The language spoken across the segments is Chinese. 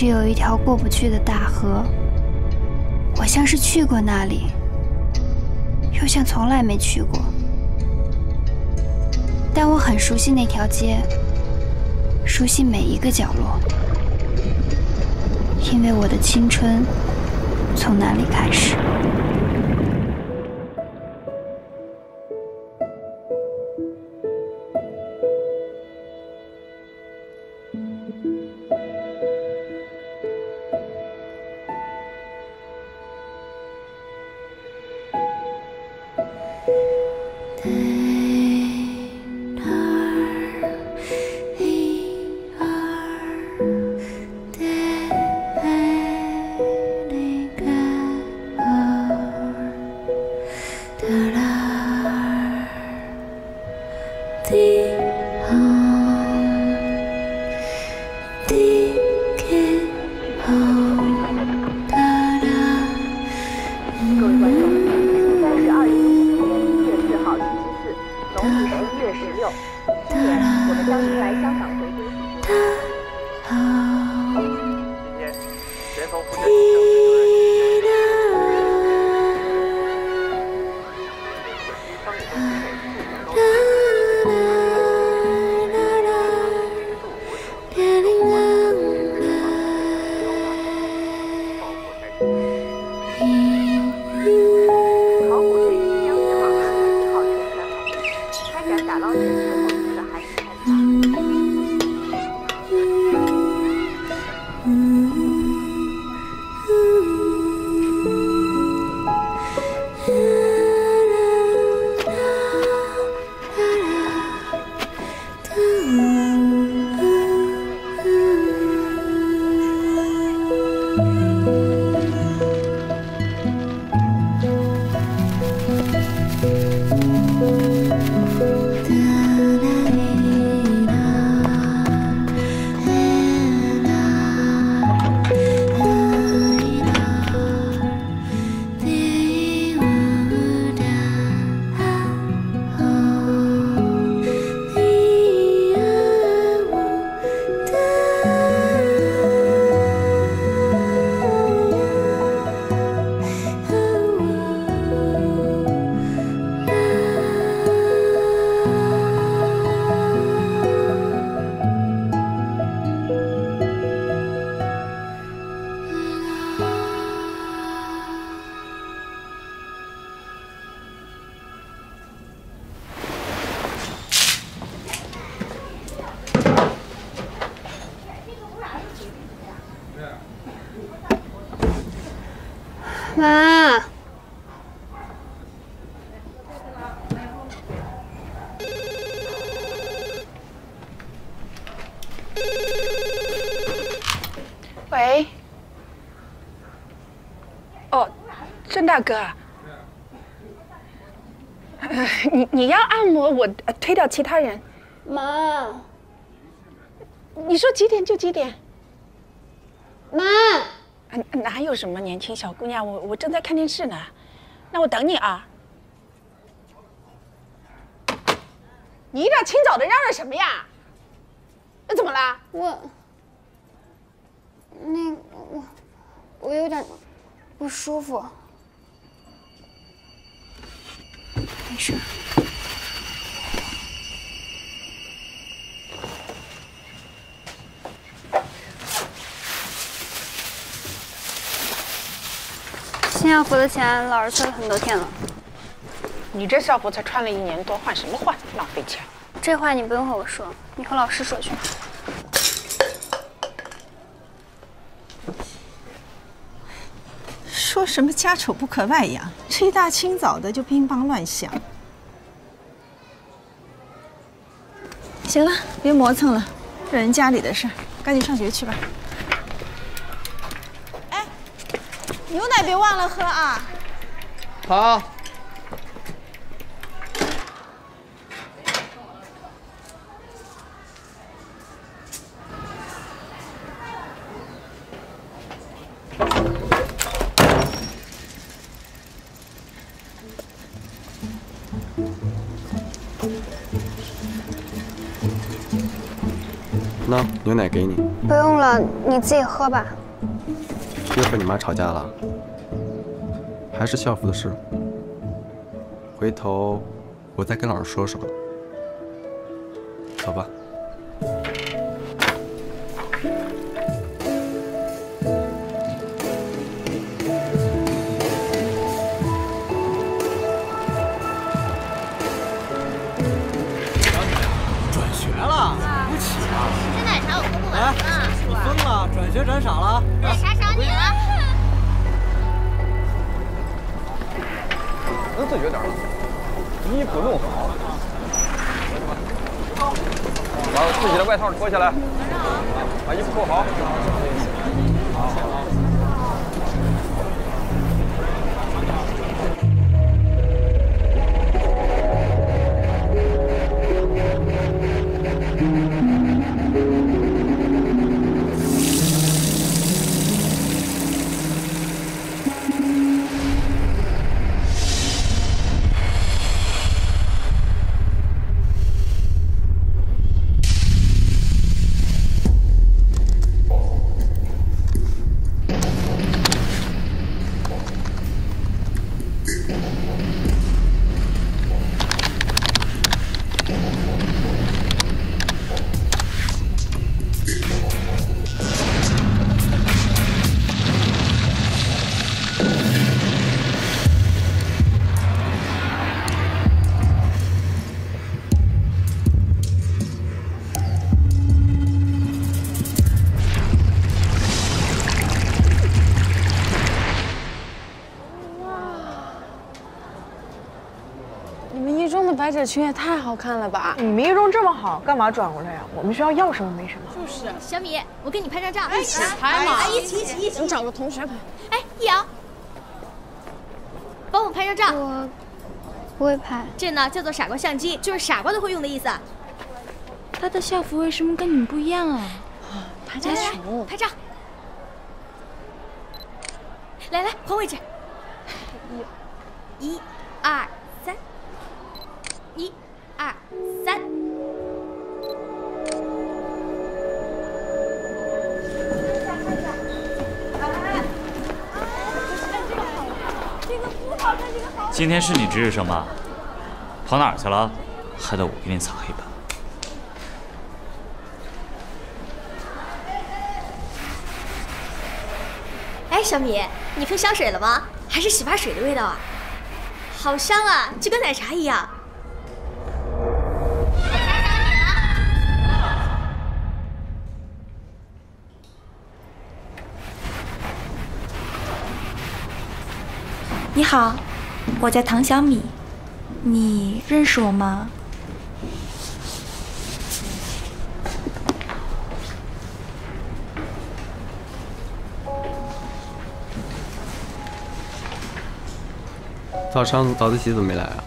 只有一条过不去的大河，我像是去过那里，又像从来没去过。但我很熟悉那条街，熟悉每一个角落，因为我的青春从那里开始。妈，大哥你你要按摩，我呃推掉其他人。妈，你说几点就几点？妈，啊哪有什么年轻小姑娘，我我正在看电视呢，那我等你啊。你一大清早的嚷嚷什么呀？那怎么啦？我，那我我有点不舒服。新校服的钱老师催了很多天了，你这校服才穿了一年多，换什么换？浪费钱。这话你不用和我说，你和老师说去。说什么家丑不可外扬，这一大清早的就乒乓乱响。行了，别磨蹭了，这人家里的事，赶紧上学去吧。哎，牛奶别忘了喝啊！好。不用了，你自己喝吧。又和你妈吵架了？还是校服的事？回头我再跟老师说说。走吧。外套脱下来，把衣服扣好。一中的百褶裙也太好看了吧！你们一中这么好，干嘛转过来呀？我们学校要什么没什么。就是，小米，我给你拍张照，一起拍嘛！一起一起一起。你找个同学拍。哎，易遥，帮我拍张照。我不会拍。这呢叫做傻瓜相机，就是傻瓜都会用的意思。他的校服为什么跟你们不一样啊？他家穷，拍照。来来，换位置。天是你值日生吧？跑哪儿去了？害得我给你擦黑板。哎，小米，你喷香水了吗？还是洗发水的味道啊？好香啊，就跟奶茶一样。你好，我叫唐小米，你认识我吗？早上早自习怎么没来啊？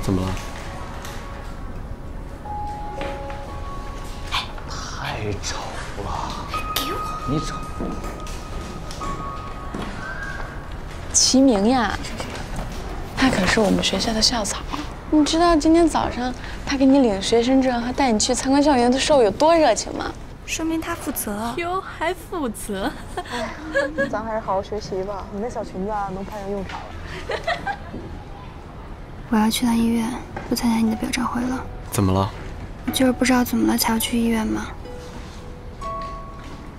怎么了？太丑了！给我。你丑。齐明呀，他可是我们学校的校草。你知道今天早上他给你领学生证和带你去参观校园的时候有多热情吗？说明他负责。哟，还负责？咱还是好好学习吧，你那小裙子啊，能派上用场了。我要去趟医院，不参加你的表彰会了。怎么了？我就是不知道怎么了才要去医院吗。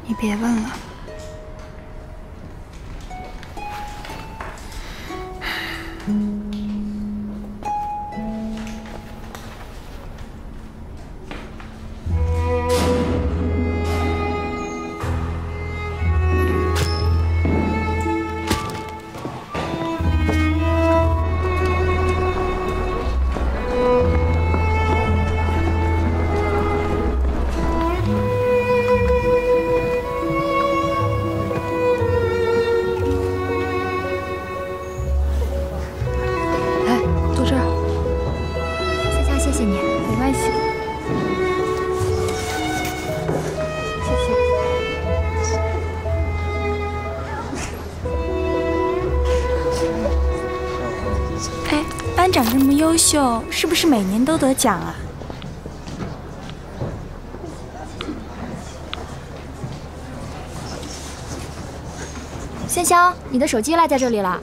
你别问了。是不是每年都得奖啊？仙香，你的手机落在这里了。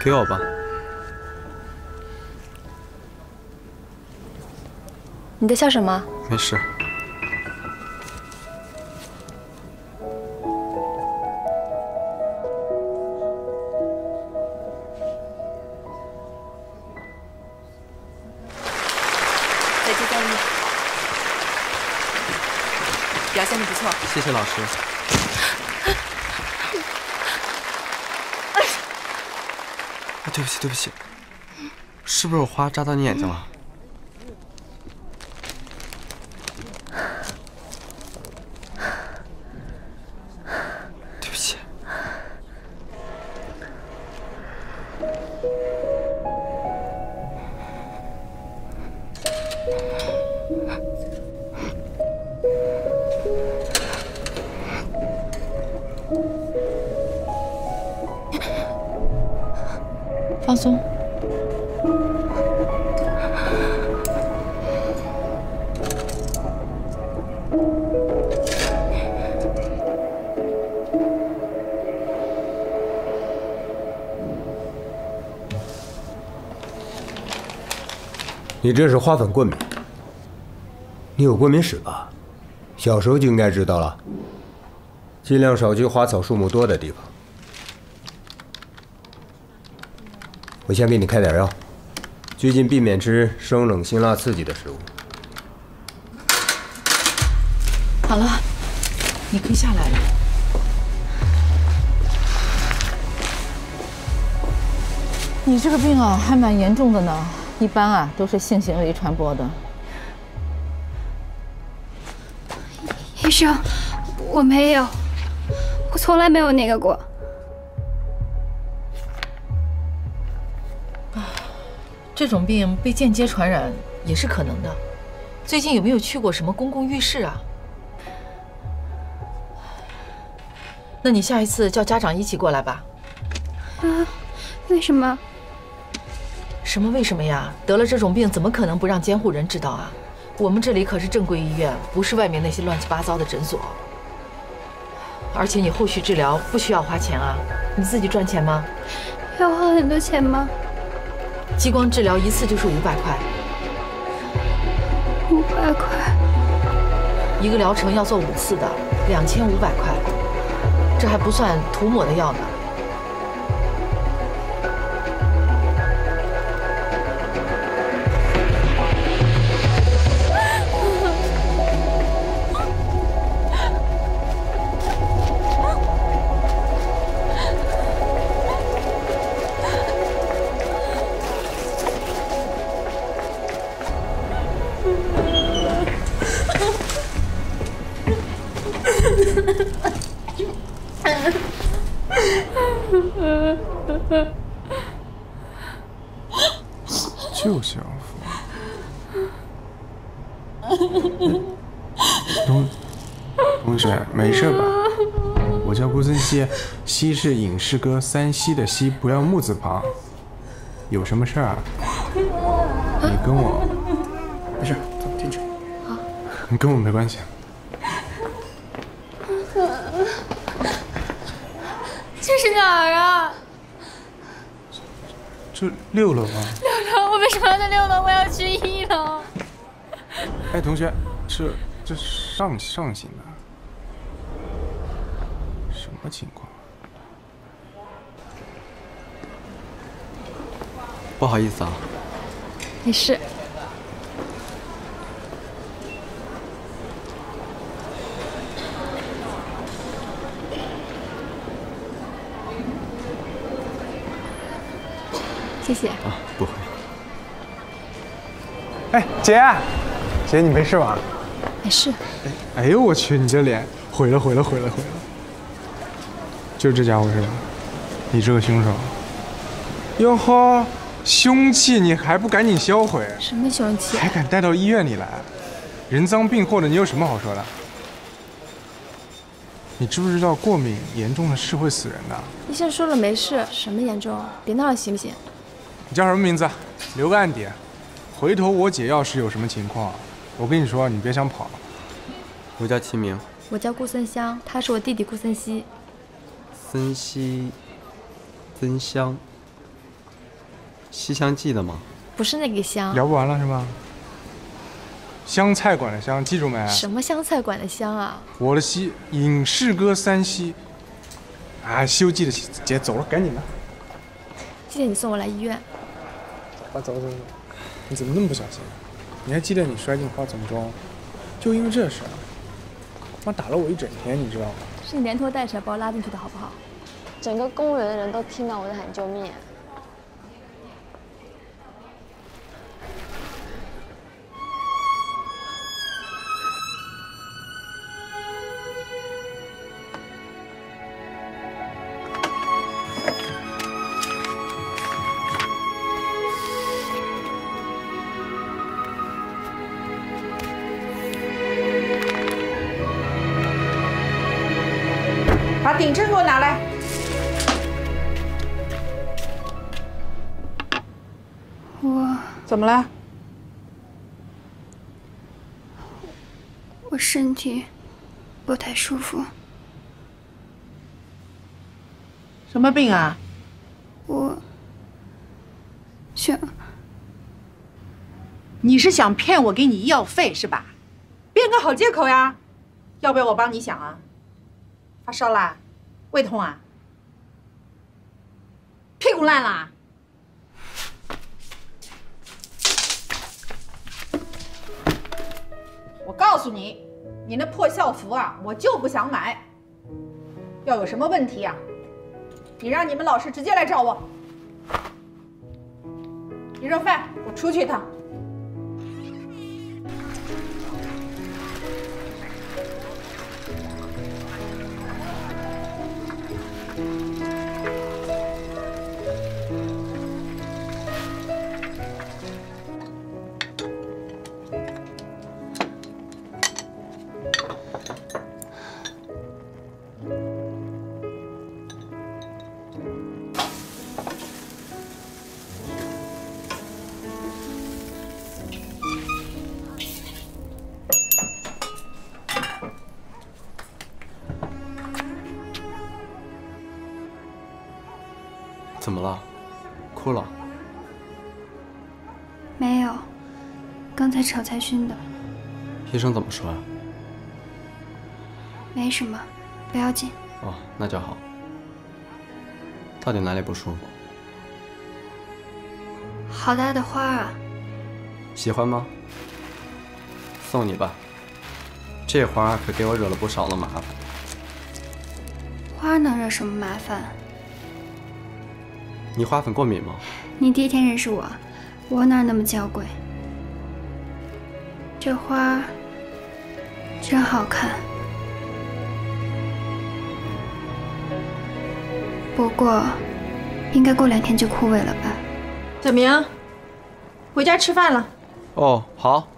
给我吧。你在笑什么？没事。再接再厉，表现的不错。谢谢老师。啊，对不起，对不起，是不是我花扎到你眼睛了？你这是花粉过敏，你有过敏史吧？小时候就应该知道了，尽量少去花草树木多的地方。我先给你开点药，最近避免吃生冷辛辣刺激的食物。好了，你可以下来了。你这个病啊，还蛮严重的呢。一般啊，都是性行为传播的。医生，我没有，我从来没有那个过。这种病被间接传染也是可能的。最近有没有去过什么公共浴室啊？那你下一次叫家长一起过来吧。啊？为什么？什么为什么呀？得了这种病，怎么可能不让监护人知道啊？我们这里可是正规医院，不是外面那些乱七八糟的诊所。而且你后续治疗不需要花钱啊，你自己赚钱吗？要花很多钱吗？激光治疗一次就是五百块。五百块。一个疗程要做五次的，两千五百块，这还不算涂抹的药呢。是影视歌三西的西，不要木字旁。有什么事儿啊？你跟我没事，走进去。好。你跟我没关系。这是哪儿啊？这六楼吗。六楼，我为什么要在六楼？我要去一楼。哎，同学，这这上上行的，什么情况？不好意思啊。没事。谢谢。啊，不会。哎，姐，姐你没事吧？没事。哎呦我去，你这脸毁了毁了毁了毁了！就这家伙是吧？你这个凶手，哟呵，凶器你还不赶紧销毁？什么凶器？还敢带到医院里来？人赃并获的，你有什么好说的？你知不知道过敏严重的是会死人的？医生说了没事，什么严重？别闹了行不行？你叫什么名字？留个案底，回头我姐要是有什么情况，我跟你说，你别想跑。我叫齐明，我叫顾森香，他是我弟弟顾森西。森西，森香，《西厢记》的吗？不是那个香。聊不完了是吗？湘菜馆的湘，记住没？什么湘菜馆的湘啊？我的西，影视歌三西。啊，《西游记》的西，姐走了，赶紧的。谢谢你送我来医院。啊走走走！你怎么那么不小心？你还记得你摔进花丛中，就因为这事，妈打了我一整天，你知道吗？是你连拖带扯把我拉进去的好不好？整个公园的人都听到我在喊救命。把怎么了？我身体不太舒服。什么病啊？我想，你是想骗我给你医药费是吧？编个好借口呀！要不要我帮你想啊？发烧啦？胃痛啊？屁股烂啦？我告诉你，你那破校服啊，我就不想买。要有什么问题啊、你让你们老师直接来找我。李热范，我出去一趟。刚才吵才熏的，医生怎么说呀、没什么，不要紧。哦，那就好。到底哪里不舒服？好大的花啊！喜欢吗？送你吧。这花可给我惹了不少的麻烦。花能惹什么麻烦？你花粉过敏吗？你第一天认识我，我哪那么娇贵？这花真好看，不过应该过两天就枯萎了吧？小明，回家吃饭了。哦，好。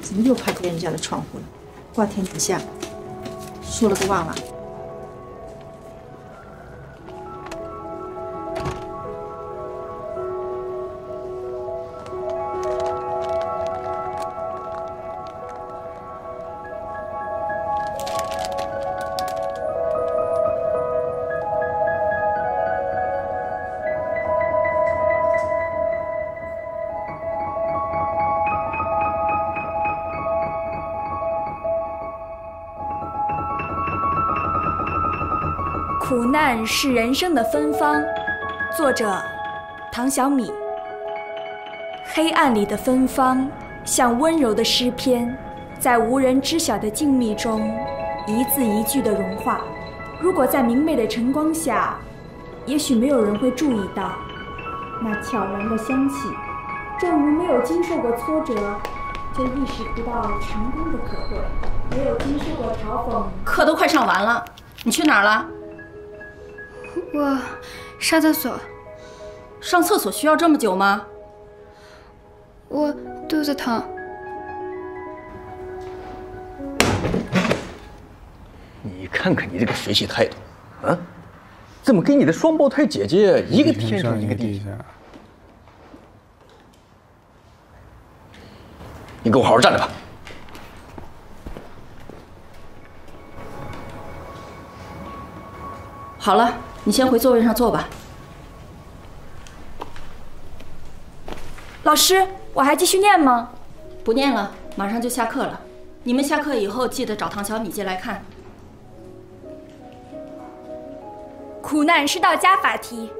怎么又爬别人家的窗户了？挂天底下，说了都忘了。是人生的芬芳，作者唐小米。黑暗里的芬芳像温柔的诗篇，在无人知晓的静谧中，一字一句的融化。如果在明媚的晨光下，也许没有人会注意到那悄然的香气，正如没有经受过挫折，就意识不到成功的可贵，没有经受过嘲讽。课都快上完了，你去哪儿了？我上厕所。上厕所需要这么久吗？我肚子疼。你看看你这个学习态度，啊，怎么跟你的双胞胎姐姐一个天上一个地下？你给我好好站着吧。好了，你先回座位上坐吧。老师，我还继续念吗？不念了，马上就下课了。你们下课以后记得找唐小米借来看。苦难是道家法题，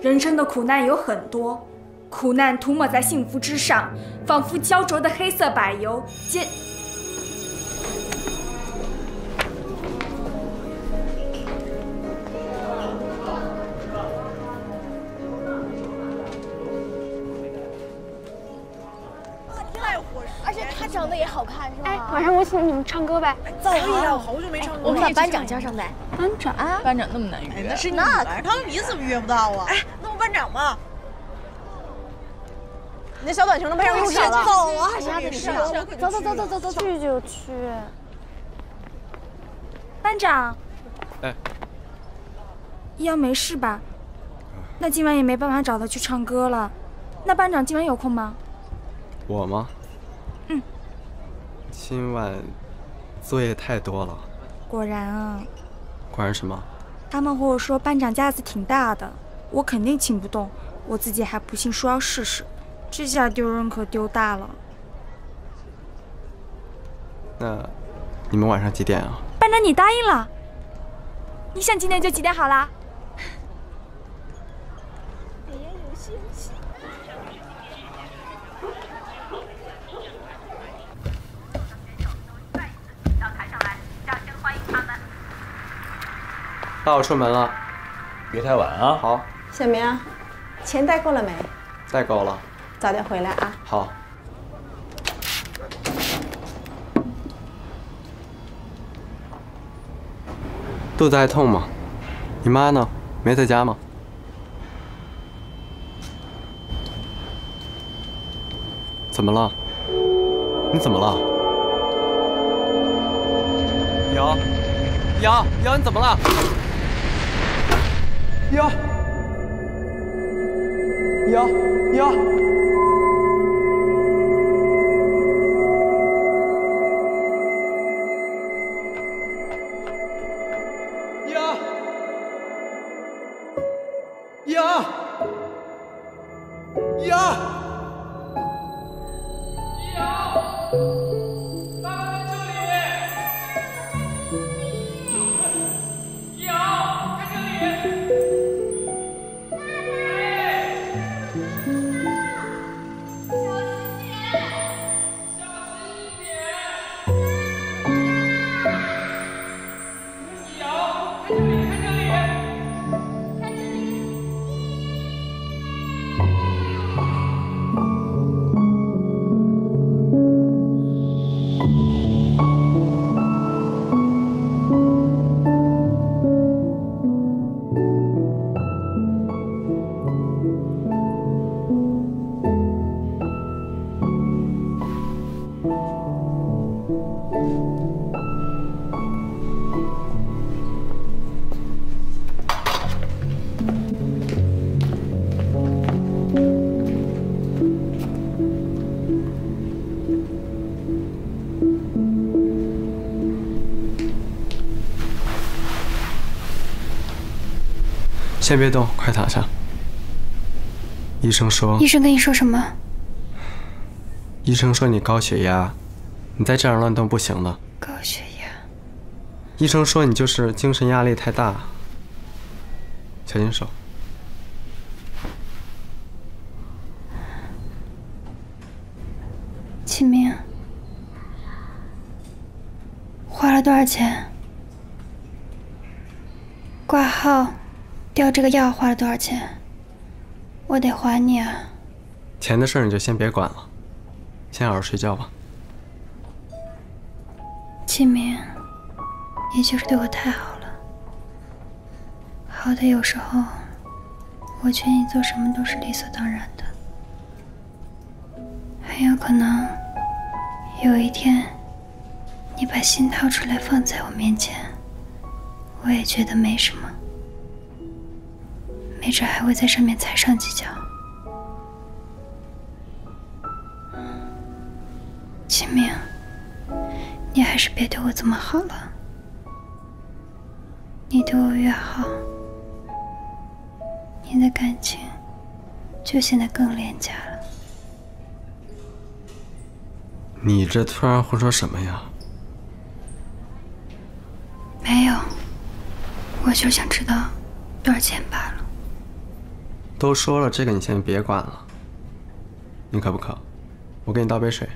人生的苦难有很多，苦难涂抹在幸福之上，仿佛焦灼的黑色柏油。接。你们唱歌呗。可以啊，我好久没唱歌。我们把班长叫上呗。班长啊，班长那么难约？那是你。他们你怎么约不到啊？哎，那我班长吗。你那小短裙都配上用场了。走啊，丫的，你是走走走走走走走。去就去。班长。哎。易阳没事吧？那今晚也没办法找他去唱歌了。那班长今晚有空吗？我吗？嗯。今晚作业太多了。果然啊。果然什么？他们和我说班长架子挺大的，我肯定请不动。我自己还不信，说要试试，这下丢人可丢大了。那你们晚上几点啊？班长，你答应了。你想几点就几点好啦。那我出门了，别太晚啊。好。小明，钱带够了没？带够了。早点回来啊。好。肚子还痛吗？你妈呢？没在家吗？怎么了？你怎么了？瑶，瑶，瑶，你怎么了？瑶，瑶，瑶。瑶，瑶，瑶。先别动，快躺下。医生说，医生跟你说什么？医生说你高血压，你再这样乱动不行了。高血压。医生说你就是精神压力太大。小心手。启明，花了多少钱？挂号。调这个药花了多少钱？我得还你啊！钱的事你就先别管了，先好好睡觉吧。启明，你就是对我太好了，好的有时候我觉得你做什么都是理所当然的，很有可能有一天你把心掏出来放在我面前，我也觉得没什么，没准还会在上面踩上几脚。清明，你还是别对我这么好了。你对我越好，你的感情就显得更廉价了。你这突然胡说什么呀？没有，我就想知道多少钱罢了。都说了，这个你先别管了。你渴不渴？我给你倒杯水。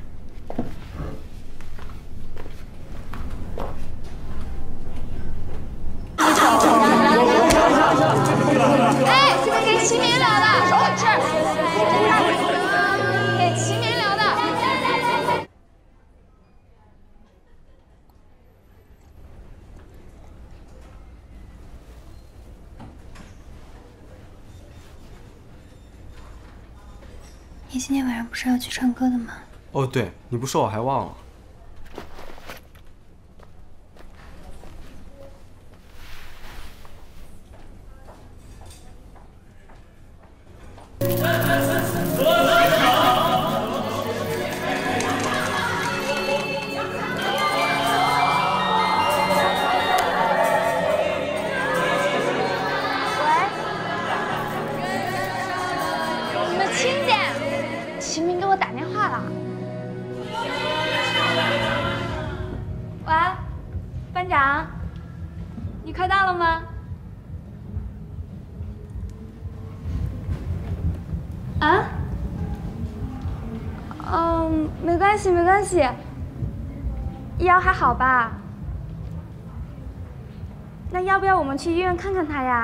唱歌的吗？哦，对，你不说我还忘了。看看他呀？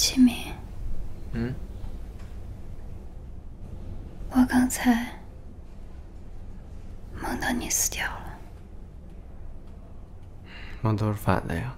启明，嗯，我刚才梦到你死掉了。梦都是反的呀。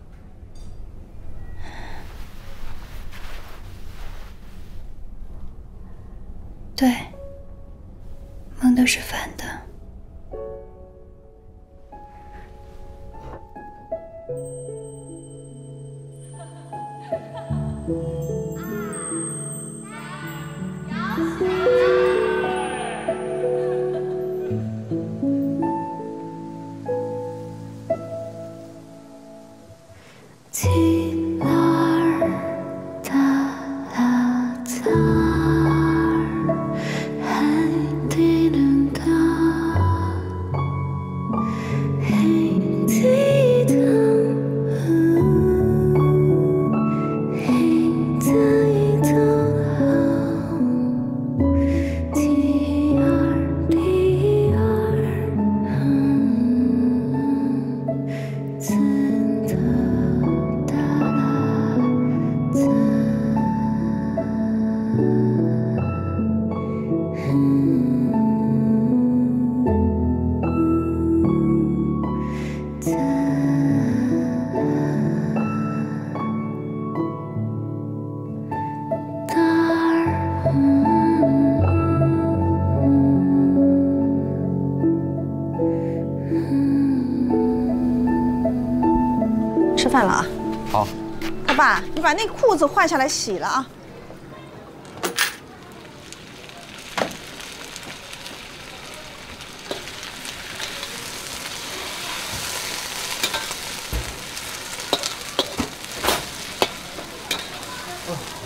子换下来洗了啊！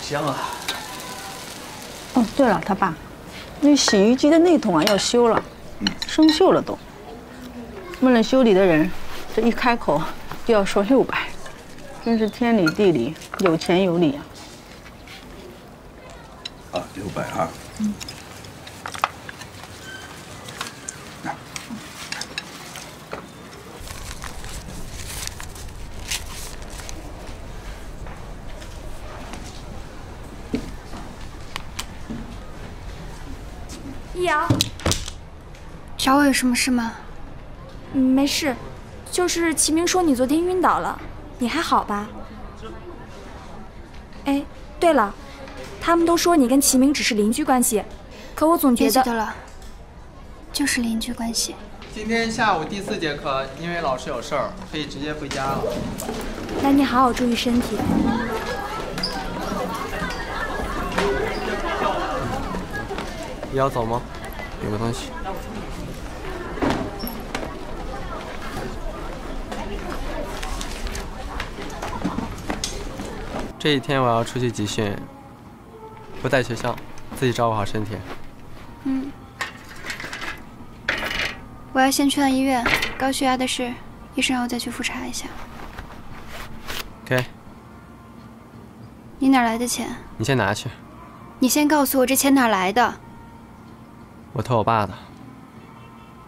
香啊！哦，对了，他爸，那洗衣机的内桶啊要修了，生锈了都。问了修理的人，这一开口就要说六百，真是天理地理，有钱有理啊。啊，六百啊。嗯。易遥，找我有什么事吗？没事，就是齐明说你昨天晕倒了，你还好吧？哎，对了，他们都说你跟齐明只是邻居关系，可我总觉得别记得了，就是邻居关系。今天下午第四节课，因为老师有事儿，可以直接回家了。那你好好注意身体。你要走吗？有个东西。这一天我要出去集训，不在学校，自己照顾好身体。嗯。我要先去趟医院，高血压的事，医生让我再去复查一下。OK，你哪来的钱？你先拿去，你先告诉我这钱哪来的，我偷我爸的，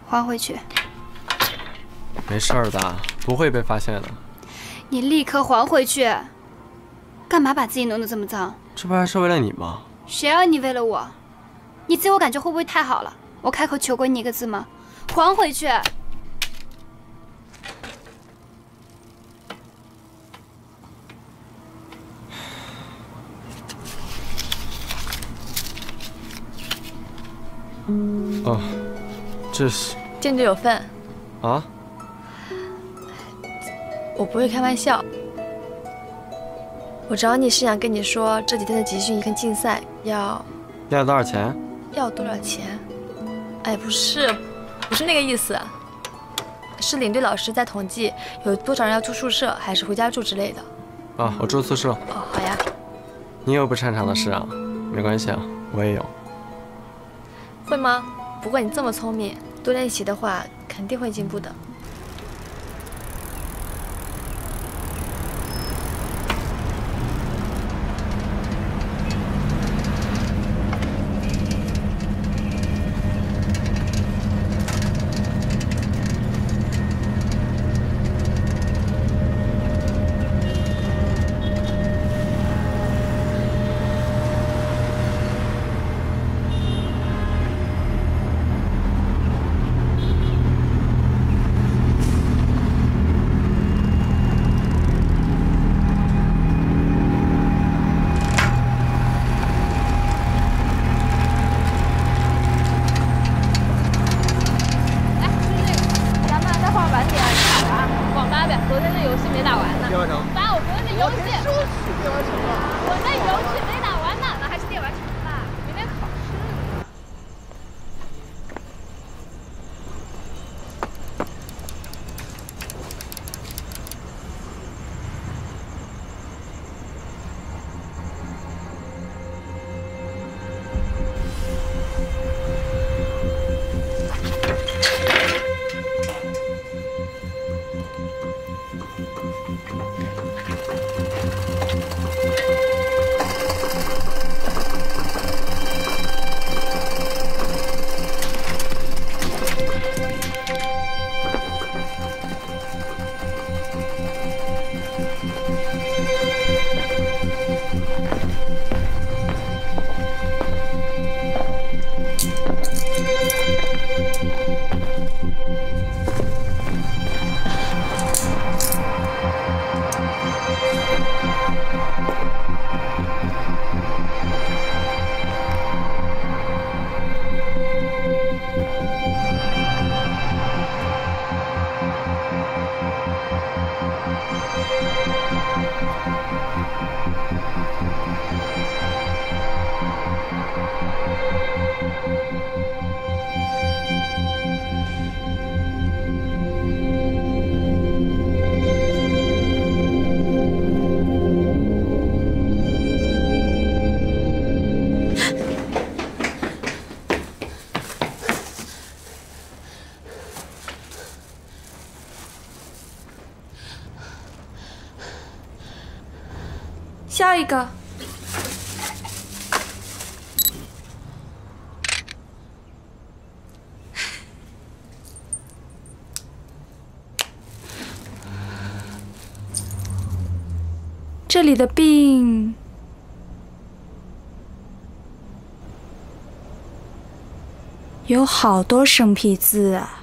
还回去。没事儿的，不会被发现的。你立刻还回去！干嘛把自己弄得这么脏？这不还是为了你吗？谁让你为了我？你自我感觉会不会太好了？我开口求过你一个字吗？还回去！哦，这是见者有份，啊？我不会开玩笑。我找你是想跟你说，这几天的集训跟竞赛要要多少钱？要多少钱？哎，不是，不是那个意思，是领队老师在统计有多少人要住宿舍，还是回家住之类的。啊，我住宿舍。哦，好呀。你有不擅长的事啊？没关系啊，我也有。会吗？不过你这么聪明，多练习的话，肯定会进步的。个。这里的病有好多生僻字啊。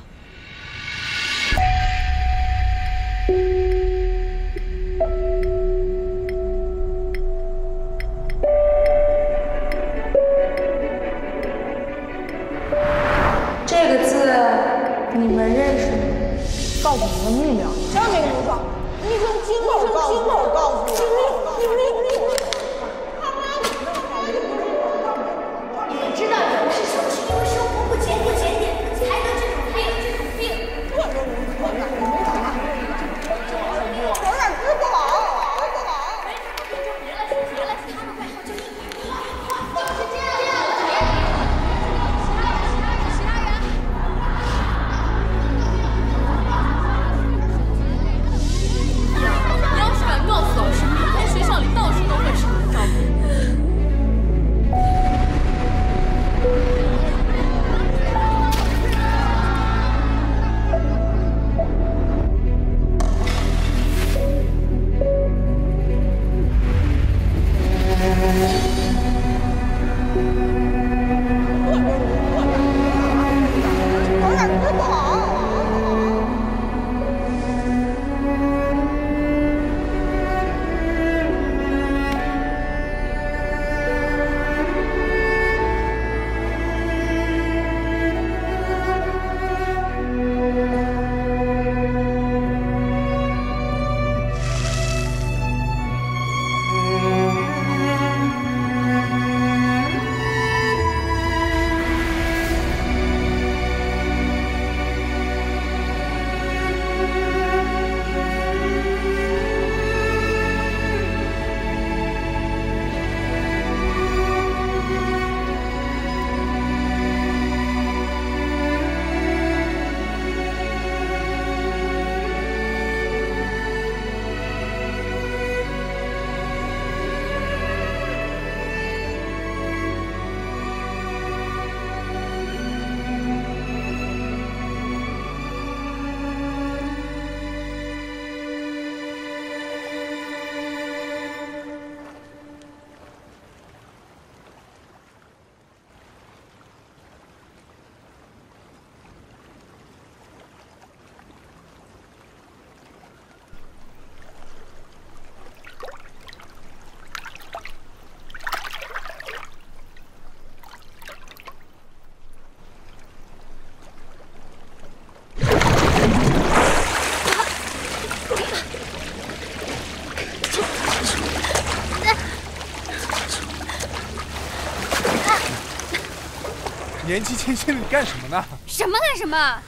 年纪轻轻的你干什么呢？什么干什么？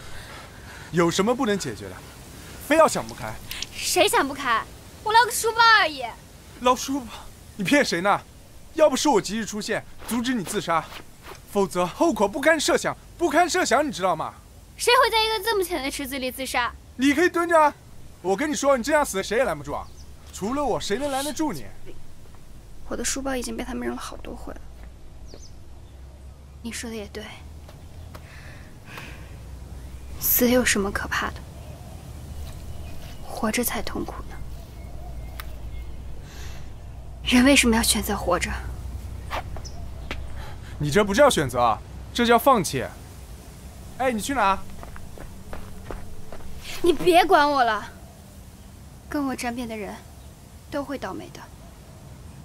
有什么不能解决的？非要想不开？谁想不开？我捞个书包而已。捞书包？你骗谁呢？要不是我及时出现，阻止你自杀，否则后果不堪设想，不堪设想，你知道吗？谁会在一个这么浅的池子里自杀？你可以蹲着啊！我跟你说，你这样死谁也拦不住啊！除了我，谁能拦得住你？我的书包已经被他们扔了好多回了。你说的也对，死有什么可怕的？活着才痛苦呢。人为什么要选择活着？你这不叫选择，啊，这叫放弃。哎，你去哪？你别管我了。跟我沾边的人，都会倒霉的。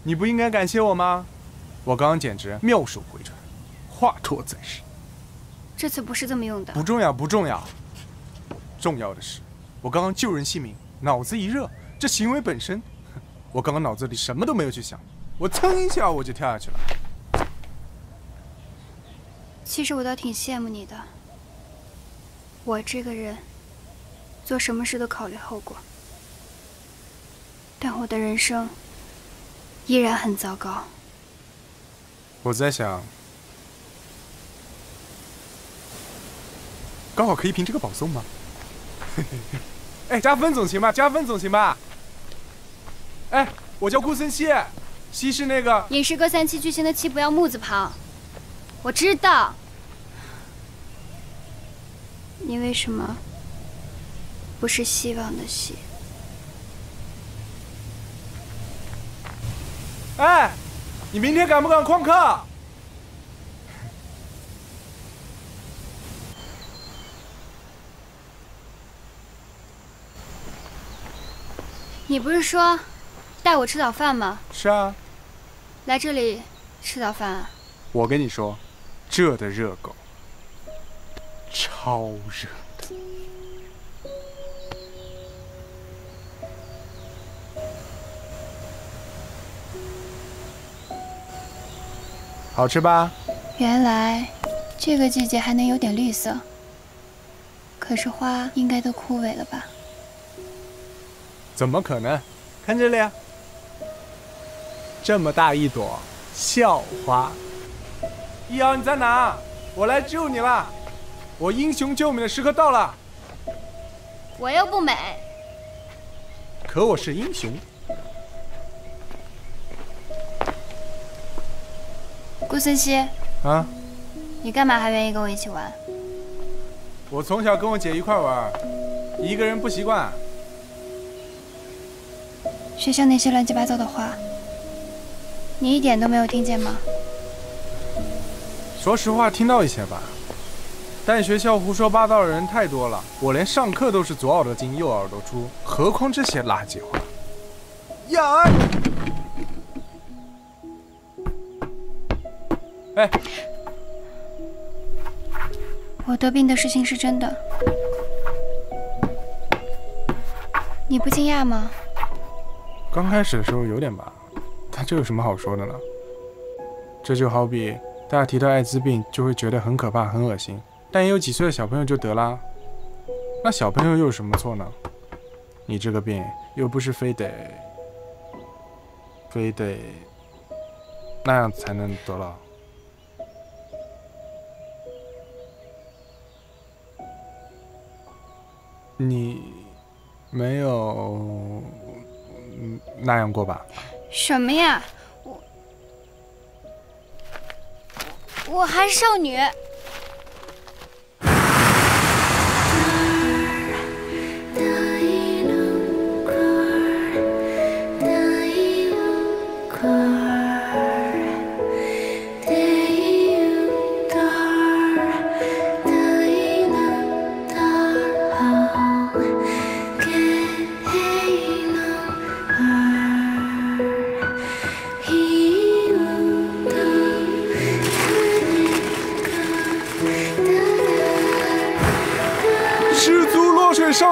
你不应该感谢我吗？我刚刚简直妙手回春，华佗在世。这次不是这么用的。不重要，不重要。重要的是，我刚刚救人性命，脑子一热，这行为本身，我刚刚脑子里什么都没有去想，我噌一下我就跳下去了。其实我倒挺羡慕你的。我这个人，做什么事都考虑后果，但我的人生依然很糟糕。我在想，刚好可以凭这个保送吗？哎，加分总行吧，加分总行吧。哎，我叫顾森西，西是那个影视歌三七巨星的七不要木字旁。我知道。你为什么不是希望的希？哎，你明天敢不敢旷课？你不是说带我吃早饭吗？是啊，来这里吃早饭啊？我跟你说，这的热狗超热的。好吃吧？原来这个季节还能有点绿色，可是花应该都枯萎了吧？怎么可能？看这里啊，这么大一朵校花。易遥你在哪？我来救你了！我英雄救美的时刻到了。我又不美，可我是英雄。顾森西，啊，你干嘛还愿意跟我一起玩？我从小跟我姐一块玩，一个人不习惯。学校那些乱七八糟的话，你一点都没有听见吗？说实话，听到一些吧。但学校胡说八道的人太多了，我连上课都是左耳朵进右耳朵出，何况这些垃圾话。呀！哎，我得病的事情是真的，你不惊讶吗？刚开始的时候有点吧，但这有什么好说的呢？这就好比大家提到艾滋病就会觉得很可怕、很恶心，但也有几岁的小朋友就得啦。那小朋友又有什么错呢？你这个病又不是非得非得那样才能得了。你没有那样过吧？什么呀？我我还是少女。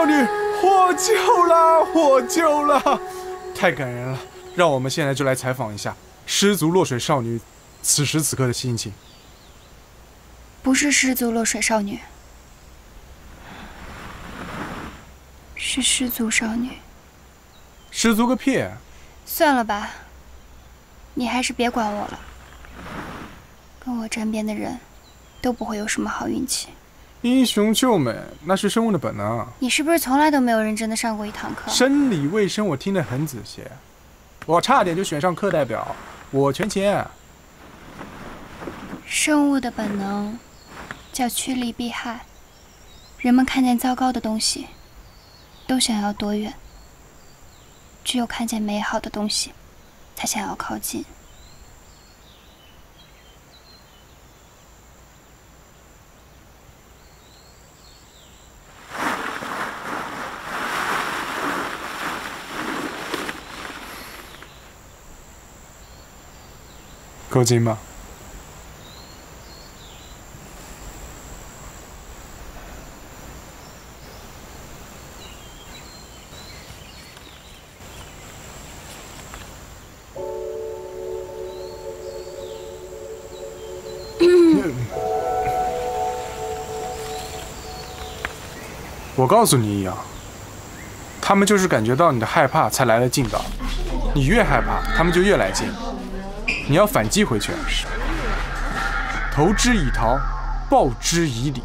少女获救了，获救了，太感人了！让我们现在就来采访一下失足落水少女此时此刻的心情。不是失足落水少女，是失足少女。失足个屁！算了吧，你还是别管我了。跟我沾边的人，都不会有什么好运气。英雄救美那是生物的本能。你是不是从来都没有认真的上过一堂课？生理卫生我听得很仔细，我差点就选上课代表，我全勤。生物的本能叫趋利避害，人们看见糟糕的东西，都想要躲远；只有看见美好的东西，才想要靠近。够劲吗？我告诉你一样，他们就是感觉到你的害怕才来了劲道，你越害怕，他们就越来劲。你要反击回去，投之以桃，报之以李。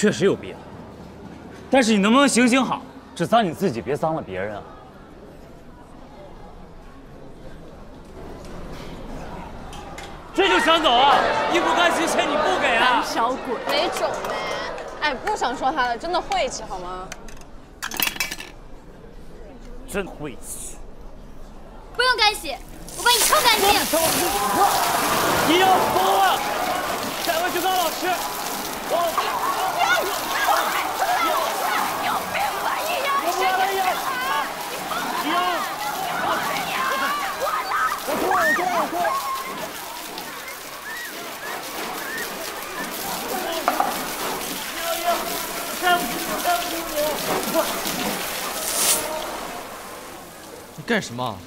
确实有病，但是你能不能行行好，只脏你自己，别脏了别人啊！这就想走啊？一不甘心钱你不给啊？小鬼，没种呗！哎，不想说他了，真的晦气好吗？真晦气！不用干洗，我帮你冲干净。你要疯了！下回去当老师。你有病吧！一阳，你是你啊！你疯了！我是你啊！我呢？我错，我错，我错。你干什么？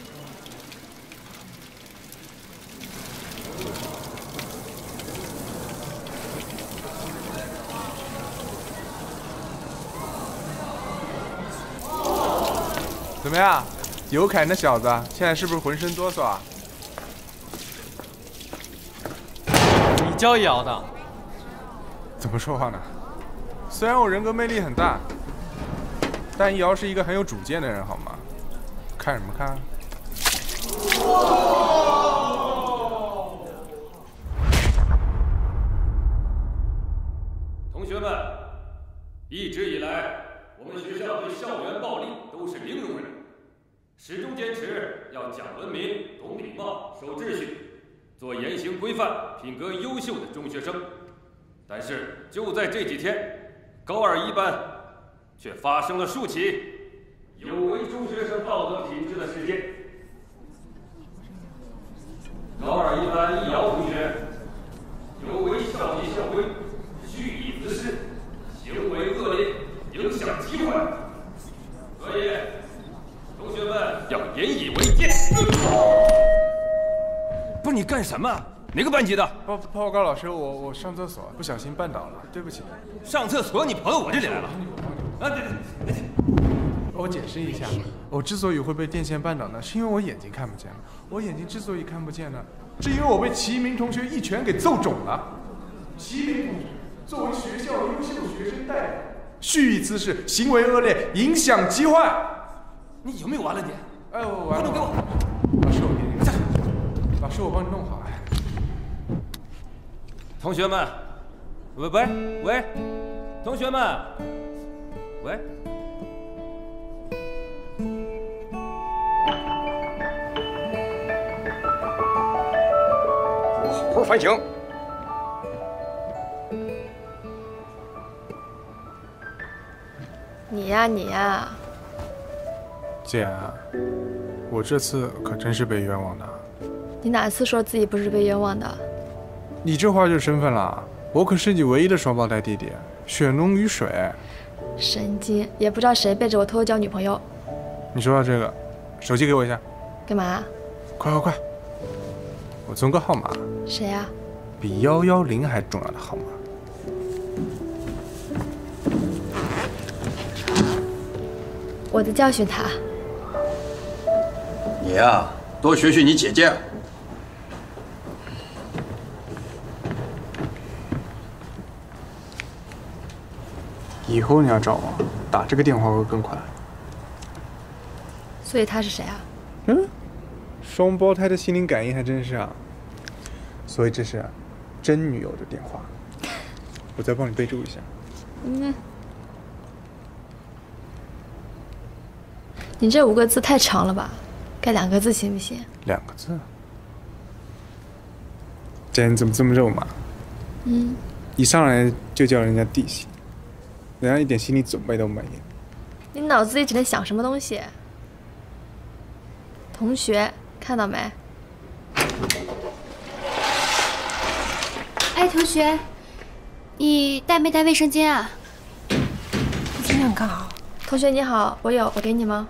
怎么样，尤凯那小子现在是不是浑身哆嗦啊？你教也熬的？怎么说话呢？虽然我人格魅力很大，但瑶是一个很有主见的人，好吗？看什么看？同学们，一直以来，我们学校对校园暴力都是零容忍，始终坚持要讲文明、懂礼貌、守秩序，做言行规范、品格优秀的中学生。但是就在这几天，高二一班却发生了数起有违中学生道德品质的事件。高二一班易遥同学有违校纪校规，蓄意滋事，行为恶劣，影响机会，所以同学们要引以为戒。不是你干什么？哪个班级的？报报告老师，我我上厕所不小心绊倒了，对不起。上厕所你跑到我这里来了？啊，对对对。我解释一下，我之所以会被电线绊倒呢，是因为我眼睛看不见了。我眼睛之所以看不见呢，是因为我被齐明同学一拳给揍肿了。齐明同学作为学校优秀学生代表，蓄意滋事，行为恶劣，影响极坏。你有没有完了你？哎，我完了。不能给我。老师，我给你。老师，我帮你弄好。哎。同学们，喂喂喂，同学们，喂。反省。你呀你呀，姐，我这次可真是被冤枉的。你哪次说自己不是被冤枉的？你这话就身份了，我可是你唯一的双胞胎弟弟，血浓于水。神经，也不知道谁背着我偷偷交女朋友。你说到这个，手机给我一下。干嘛？快快快！我存个号码。谁呀？比幺幺零还重要的号码。我在教训他。你呀，多学学你姐姐。以后你要找我，打这个电话会更快。所以他是谁啊？嗯，双胞胎的心灵感应还真是啊。所以这是真女友的电话，我再帮你备注一下。嗯。你这五个字太长了吧？改两个字行不行？两个字。这人怎么这么肉麻？嗯。一上来就叫人家弟媳，人家一点心理准备都没有。你脑子里只能想什么东西？同学，看到没？哎，同学，你带没带卫生巾啊？今天干啥。同学你好，我有，我给你吗？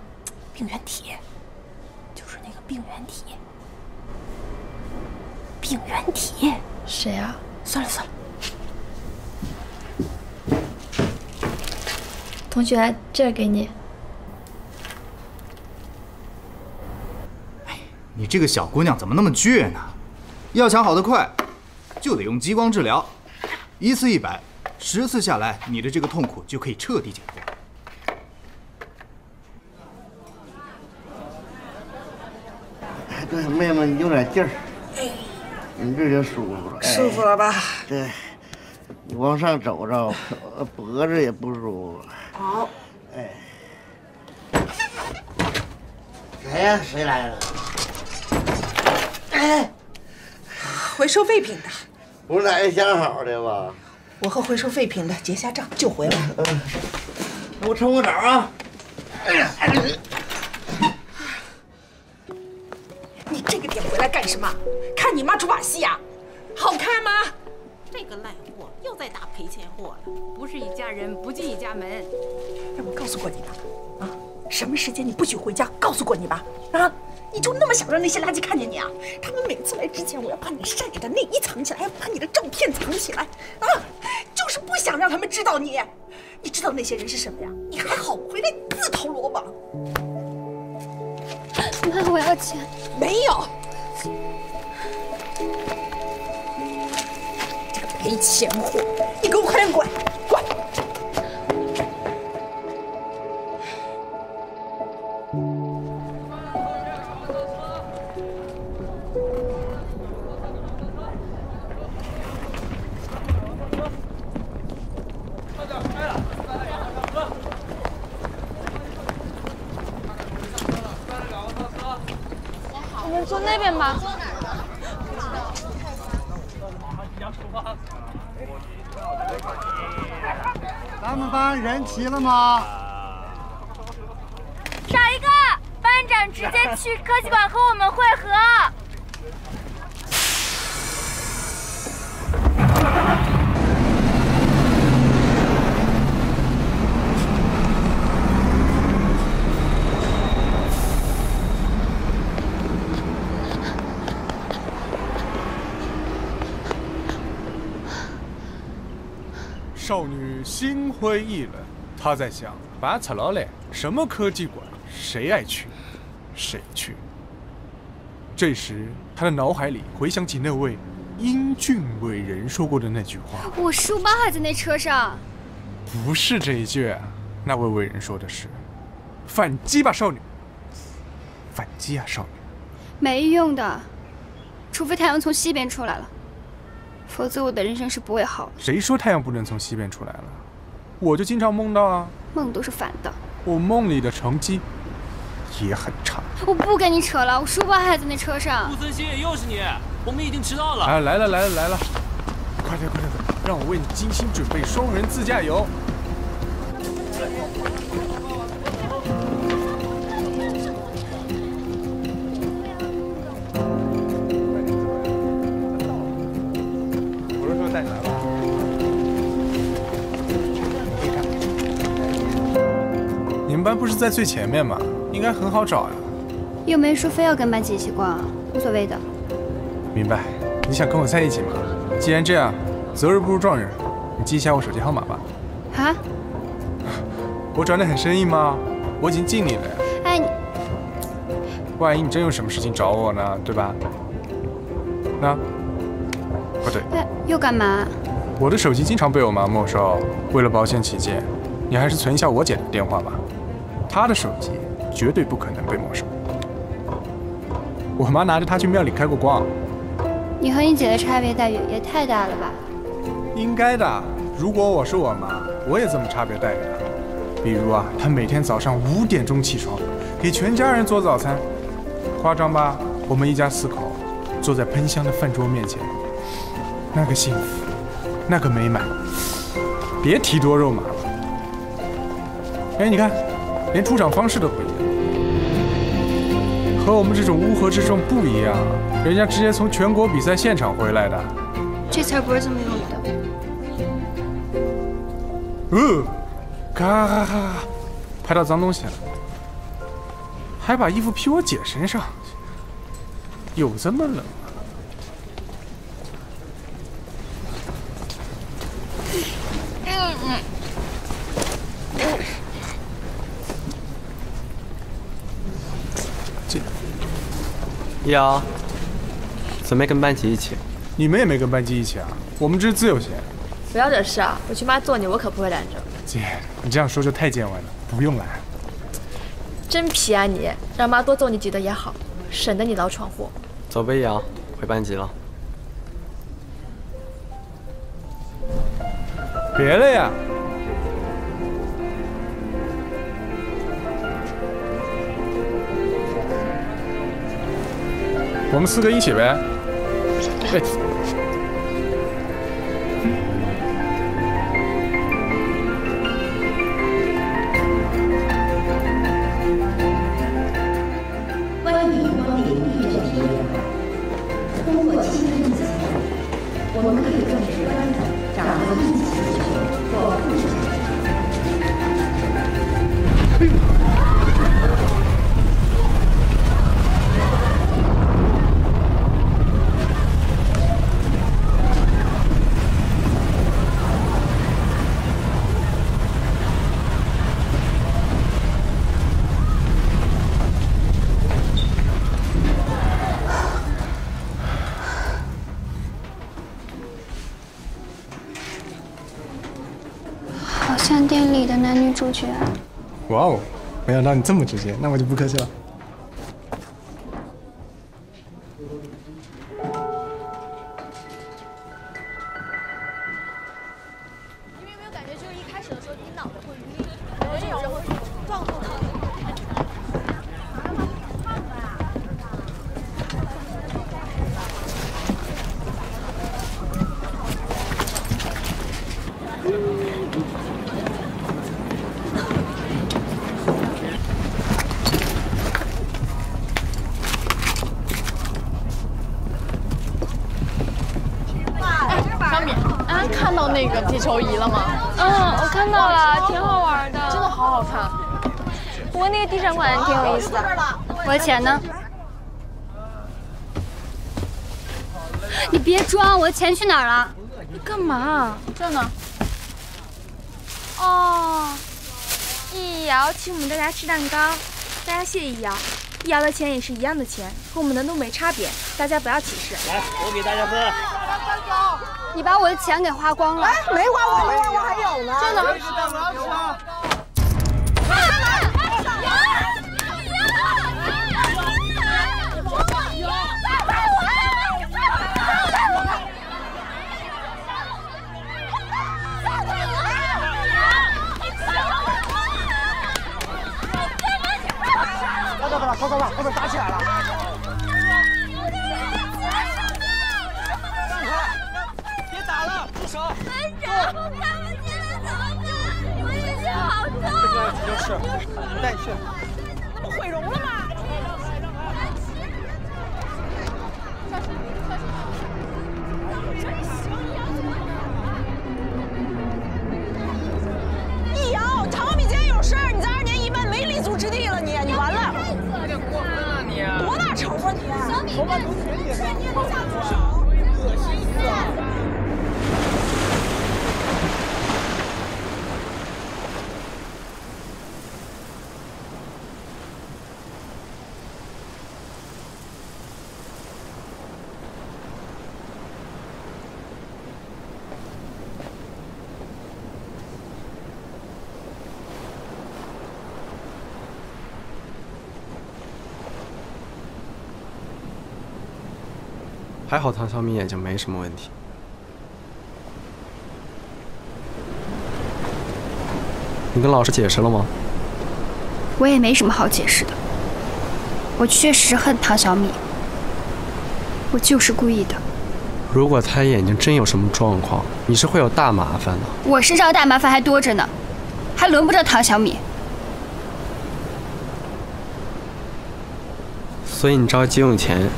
病原体，就是那个病原体。病原体？谁啊？算了算了。同学，这个给你。哎，你这个小姑娘怎么那么倔呢？要想好的快，就得用激光治疗，一次一百，十次下来，你的这个痛苦就可以彻底解脱。对，妹妹，你用点劲儿，你这就舒服了。舒服了吧？对，你往上走走，脖子也不舒服。好。哎。谁呀？谁来了？哎，回收废品的。不是来相好的吗？我和回收废品的结下账就回来。嗯。我冲个澡啊！哎呀！你这个点回来干什么？看你妈出把戏呀？好看吗？这个烂货又在打赔钱货了。不是一家人不进一家门。让我告诉过你吧，啊，什么时间你不许回家？告诉过你吧，啊，你就那么想让那些垃圾看见你啊？他们每次来之前，我要把你晒着的内衣藏起来，要把你的照片藏起来，啊，就是不想让他们知道你。你知道那些人是什么呀？你还好回来自投罗网。妈，我要钱。没有。这个赔钱货，你给我快点滚！那边吧。咱们班人齐了吗？少一个，班长直接去科技馆和我们会合。少女心灰意冷，他在想：拔草了嘞，什么科技馆，谁爱去，谁去。这时，他的脑海里回想起那位英俊伟人说过的那句话：“我书包还在那车上。”不是这一句，那位伟人说的是：“反击吧，少女！反击啊，少女！”没用的，除非太阳从西边出来了。否则我的人生是不会好的。谁说太阳不能从西边出来了？我就经常梦到啊。梦都是反的。我梦里的成绩也很差。我不跟你扯了，我书包还在那车上。顾森西，又是你，我们已经迟到了。哎，来了来了来了，快点快点，让我为你精心准备双人自驾游。不是在最前面吗？应该很好找呀。又没说非要跟班级一起逛，无所谓的。明白，你想跟我在一起吗？既然这样，择日不如撞日，你记一下我手机号码吧。啊？我转得很生硬吗？我已经尽力了呀。哎你，万一你真有什么事情找我呢？对吧？那，不对。哎，又干嘛？我的手机经常被我妈没收，为了保险起见，你还是存一下我姐的电话吧。她的手机绝对不可能被没收。我妈拿着它去庙里开过光。你和你姐的差别待遇也太大了吧？应该的。如果我是我妈，我也这么差别待遇的。比如啊，她每天早上五点钟起床，给全家人做早餐，夸张吧？我们一家四口坐在喷香的饭桌面前，那个幸福，那个美满，别提多肉麻了。哎，你看，连出场方式都不一样，和我们这种乌合之众不一样，人家直接从全国比赛现场回来的。这词儿不是这么用的。呃，咔咔咔，拍到脏东西了，还把衣服披我姐身上，有这么冷易遥，怎么没跟班级一起？你们也没跟班级一起啊？我们这是自由行。不要惹事啊！我去妈揍你，我可不会拦着。姐，你这样说就太见外了，不用拦。真皮啊你！让妈多揍你几顿也好，省得你老闯祸。走吧，易遥，回班级了。别了呀！我们四个一起呗。哇哦，没想到你这么直接，那我就不客气了。钱呢？你别装，我的钱去哪儿了？你干嘛？这呢？哦，易遥请我们大家吃蛋糕，大家谢易遥。易遥的钱也是一样的钱，和我们的都没差别，大家不要歧视。来，我给大家分。你把我的钱给花光了。哎，没花光，没花光，还有呢。真的。还好唐小米眼睛没什么问题。你跟老师解释了吗？我也没什么好解释的。我确实恨唐小米，我就是故意的。如果他眼睛真有什么状况，你是会有大麻烦的。我身上的大麻烦还多着呢，还轮不着唐小米。所以你着急用钱，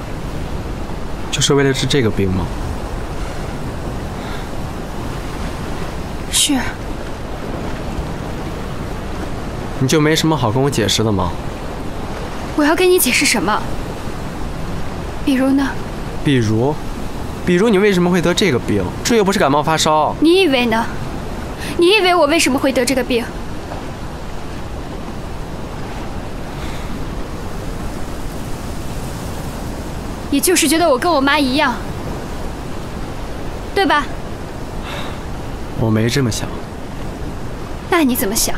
就是为了治这个病吗？是。你就没什么好跟我解释的吗？我要跟你解释什么？比如呢？比如，比如你为什么会得这个病？这又不是感冒发烧。你以为呢？你以为我为什么会得这个病？也就是觉得我跟我妈一样，对吧？我没这么想。那你怎么想？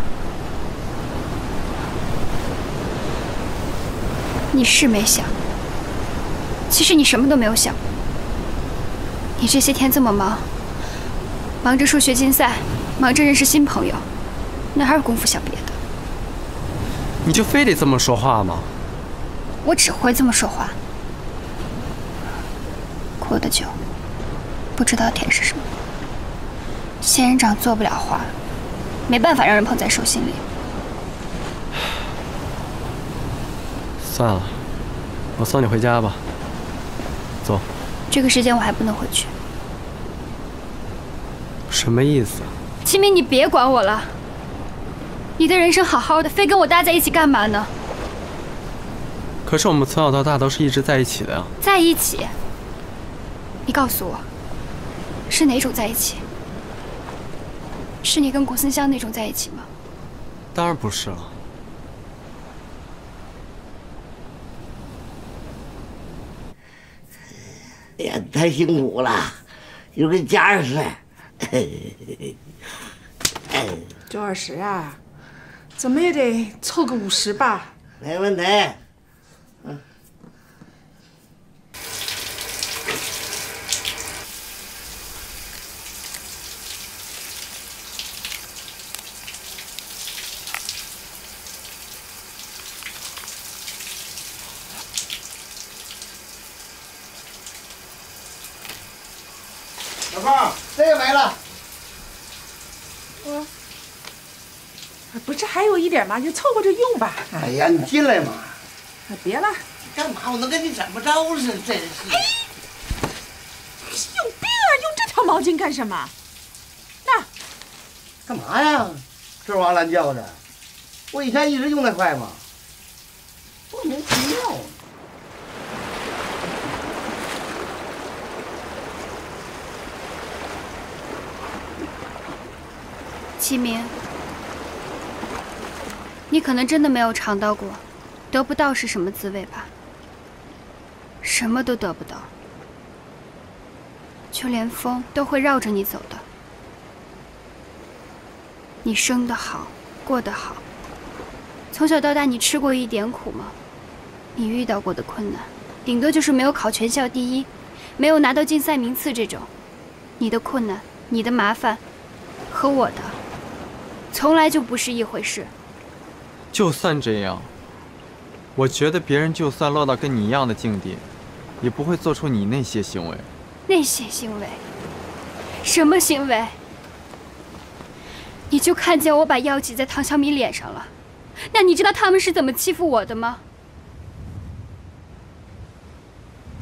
你是没想，其实你什么都没有想。你这些天这么忙，忙着数学竞赛，忙着认识新朋友，哪有功夫想别的？你就非得这么说话吗？我只会这么说话。不知道甜是什么。仙人掌做不了花，没办法让人捧在手心里。算了，我送你回家吧。走。这个时间我还不能回去。什么意思？秦明，你别管我了。你的人生好好的，非跟我待在一起干嘛呢？可是我们从小到大都是一直在一起的呀。在一起？你告诉我，是哪种在一起？是你跟古森香那种在一起吗？当然不是了。哎呀，太辛苦了，有个家人事。周二十啊，怎么也得凑个五十吧？没问题。小胖，这个没了。我，不是还有一点吗？就凑合着用吧。哎呀，你进来嘛。别了。干嘛？我能跟你怎么着似的？真是。有病啊！用这条毛巾干什么？那。干嘛呀？这哇乱叫的。我以前一直用那块嘛。莫名其妙。齐明，你可能真的没有尝到过，得不到是什么滋味吧？什么都得不到，就连风都会绕着你走的。你生得好，过得好，从小到大你吃过一点苦吗？你遇到过的困难，顶多就是没有考全校第一，没有拿到竞赛名次这种。你的困难，你的麻烦，和我的。从来就不是一回事。就算这样，我觉得别人就算落到跟你一样的境地，也不会做出你那些行为。那些行为？什么行为？你就看见我把药挤在唐小米脸上了，那你知道他们是怎么欺负我的吗？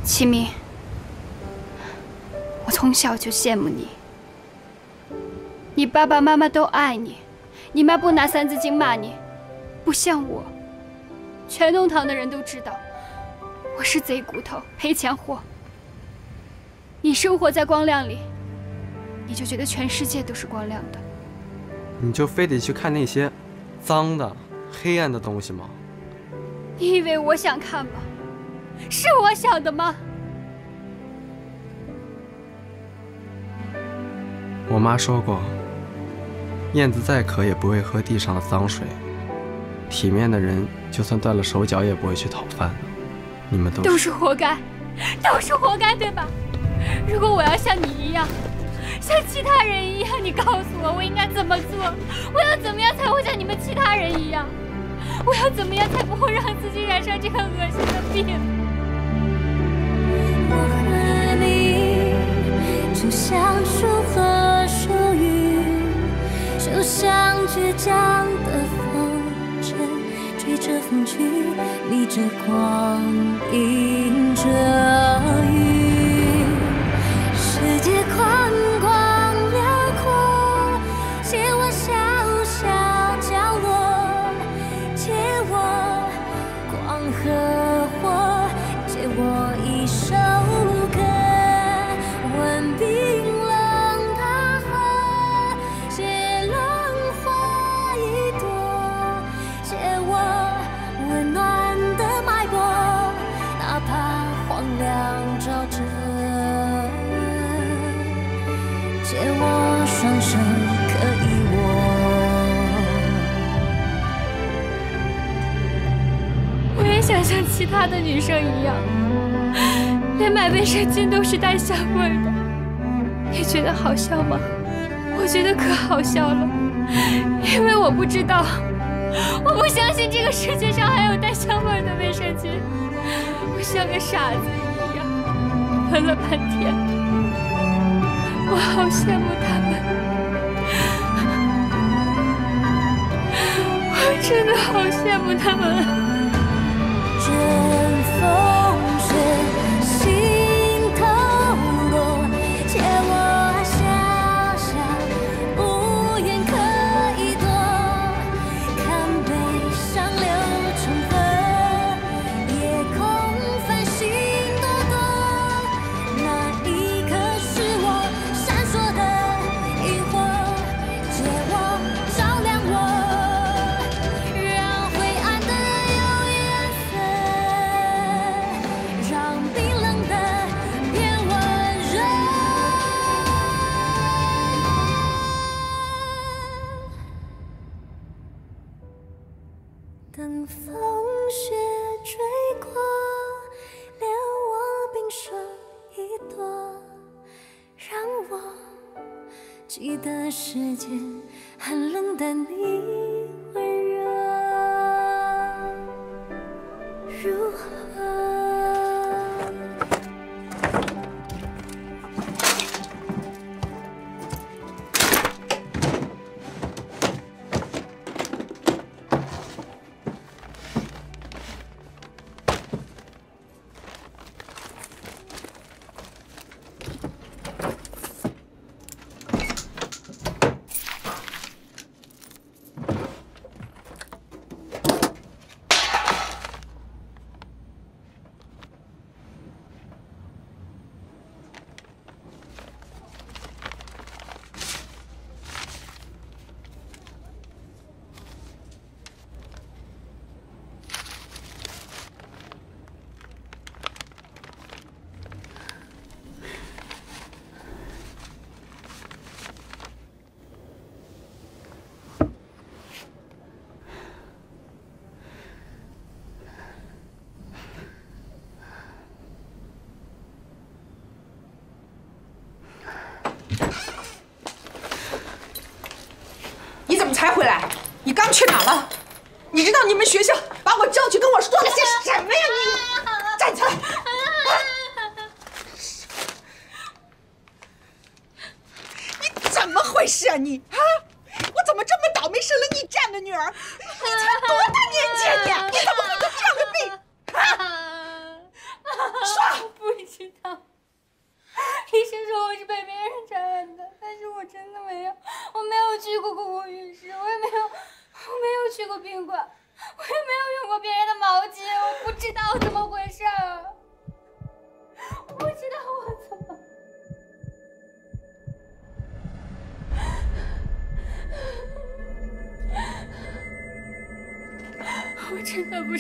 齐明，我从小就羡慕你，你爸爸妈妈都爱你。你妈不拿三字经骂你，不像我。全弄堂的人都知道，我是贼骨头、赔钱货。你生活在光亮里，你就觉得全世界都是光亮的。你就非得去看那些脏的、黑暗的东西吗？你以为我想看吗？是我想的吗？我妈说过。燕子再渴也不会喝地上的脏水，体面的人就算断了手脚也不会去讨饭的。你们都都是活该，都是活该，对吧？如果我要像你一样，像其他人一样，你告诉我我应该怎么做？我要怎么样才会像你们其他人一样？我要怎么样才不会让自己染上这个恶心的病？我和你就像树和树影，就像倔强的风筝，追着风去，逆着光，迎着雨。照着，借我双手可以握。我也想像其他的女生一样，连买卫生巾都是带香味的。你觉得好笑吗？我觉得可好笑了，因为我不知道，我不相信这个世界上还有带香味的卫生巾。我像个傻子一样问了半天，我好羡慕他们，我真的好羡慕他们。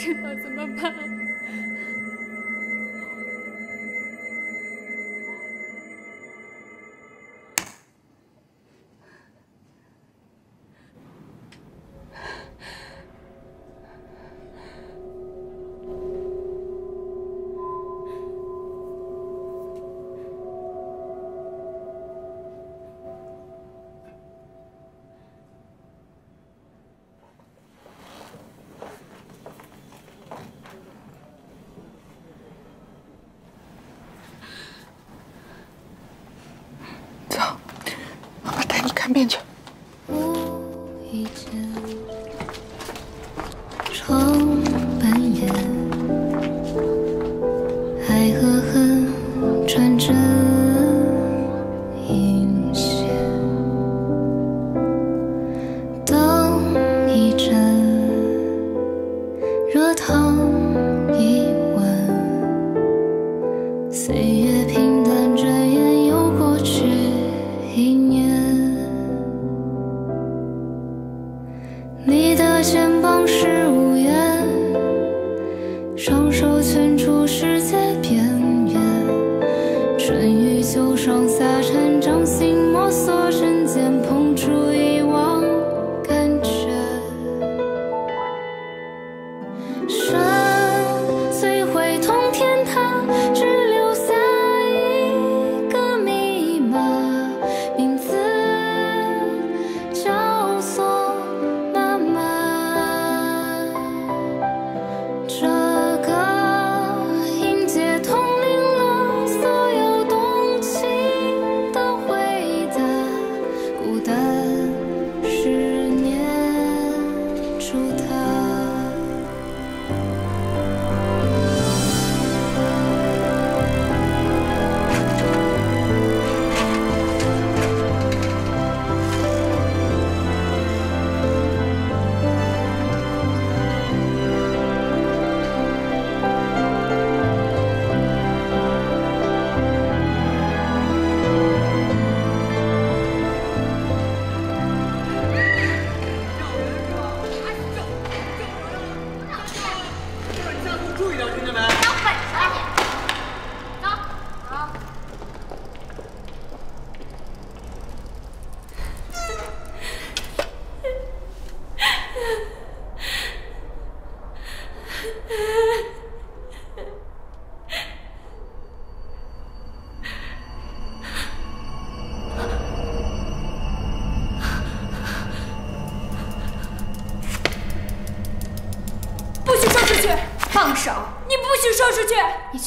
真的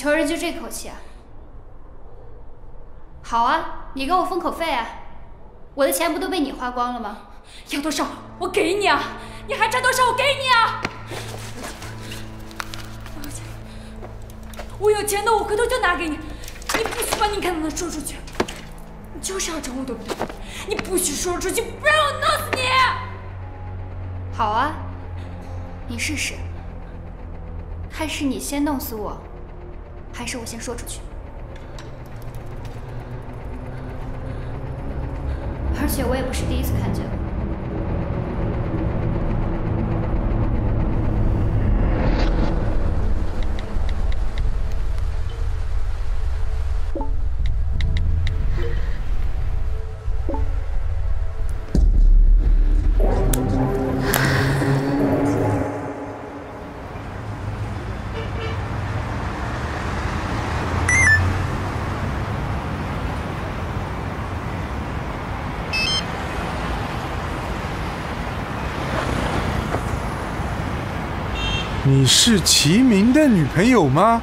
你求人就这口气啊？好啊，你给我封口费啊！我的钱不都被你花光了吗？要多少我给你啊！你还差多少我给你啊！我有钱，我有钱的，我回头就拿给你。你不许把你看到的说出去，你就是要整我，对不对？你不许说出去，不然我弄死你！好啊，你试试，还是你先弄死我，还是我先说出去。而且我也不是第一次看见了。你是齐明的女朋友吗？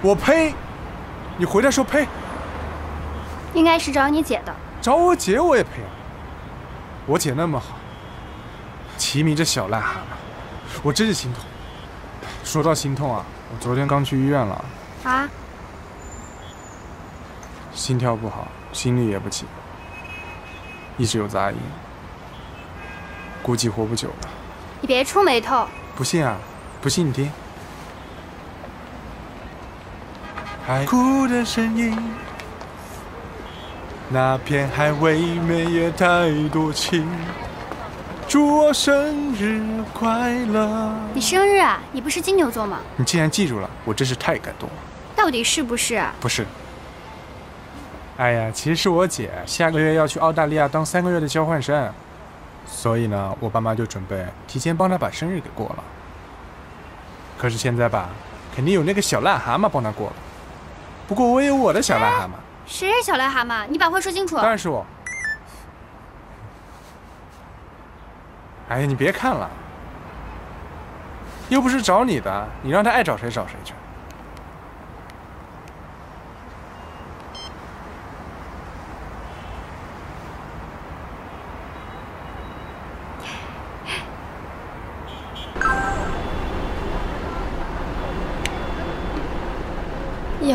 我呸！你回来说呸！应该是找你姐的。找我姐我也呸啊！我姐那么好，齐明这小癞蛤蟆，我真是心痛。说到心痛啊，我昨天刚去医院了，啊？心跳不好，心律也不齐，一直有杂音，估计活不久了。你别触眉头。不信啊？不信你听。海哭的声音，那片海未免也太多情。祝我生日快乐！你生日啊？你不是金牛座吗？你竟然记住了，我真是太感动了。到底是不是啊？不是。哎呀，其实是我姐下个月要去澳大利亚当三个月的交换生，所以呢，我爸妈就准备提前帮她把生日给过了。可是现在吧，肯定有那个小癞蛤蟆帮他过了。不过我也有我的小癞蛤蟆。谁是小癞蛤蟆？你把话说清楚。当然是我。哎呀，你别看了，又不是找你的，你让他爱找谁找谁去。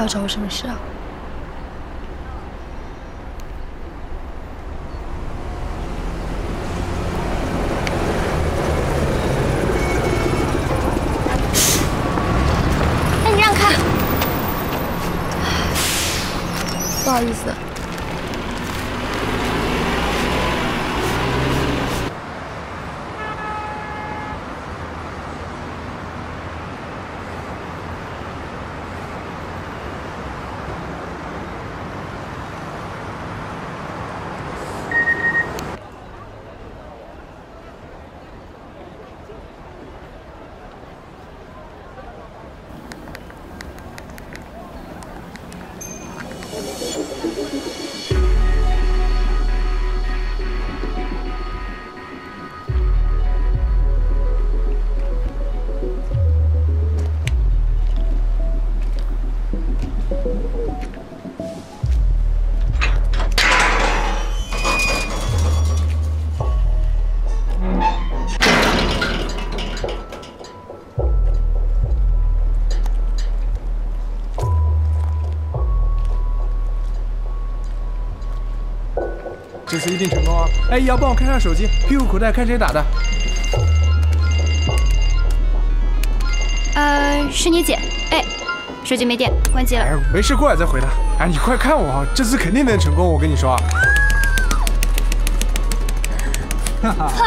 找我什么事啊？哎，你让开！不好意思，次一定成功啊！哎，瑶，帮我看看手机，屁股口袋看谁打的。呃，是你姐。哎，手机没电，关机了。哎，没事，过来再回她。哎，你快看我啊，这次肯定能成功，我跟你说啊。好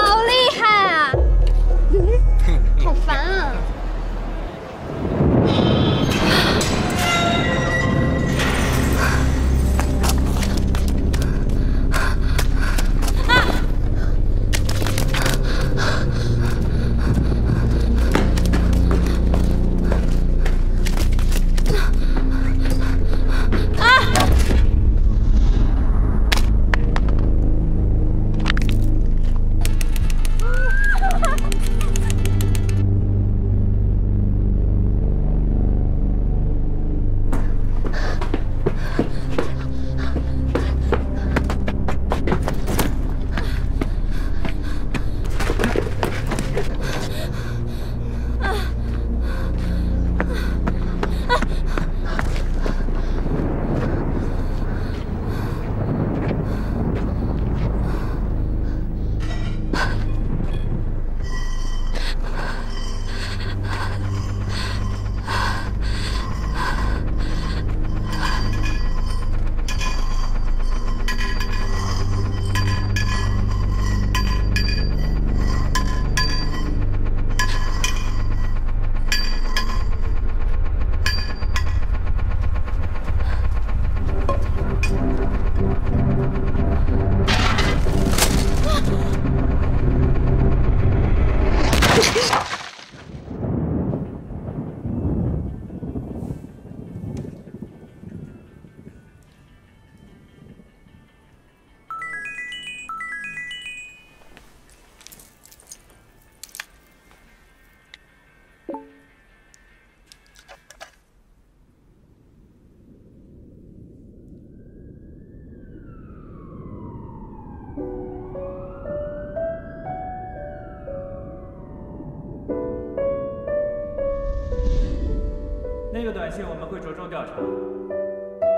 相信我们会着重调查，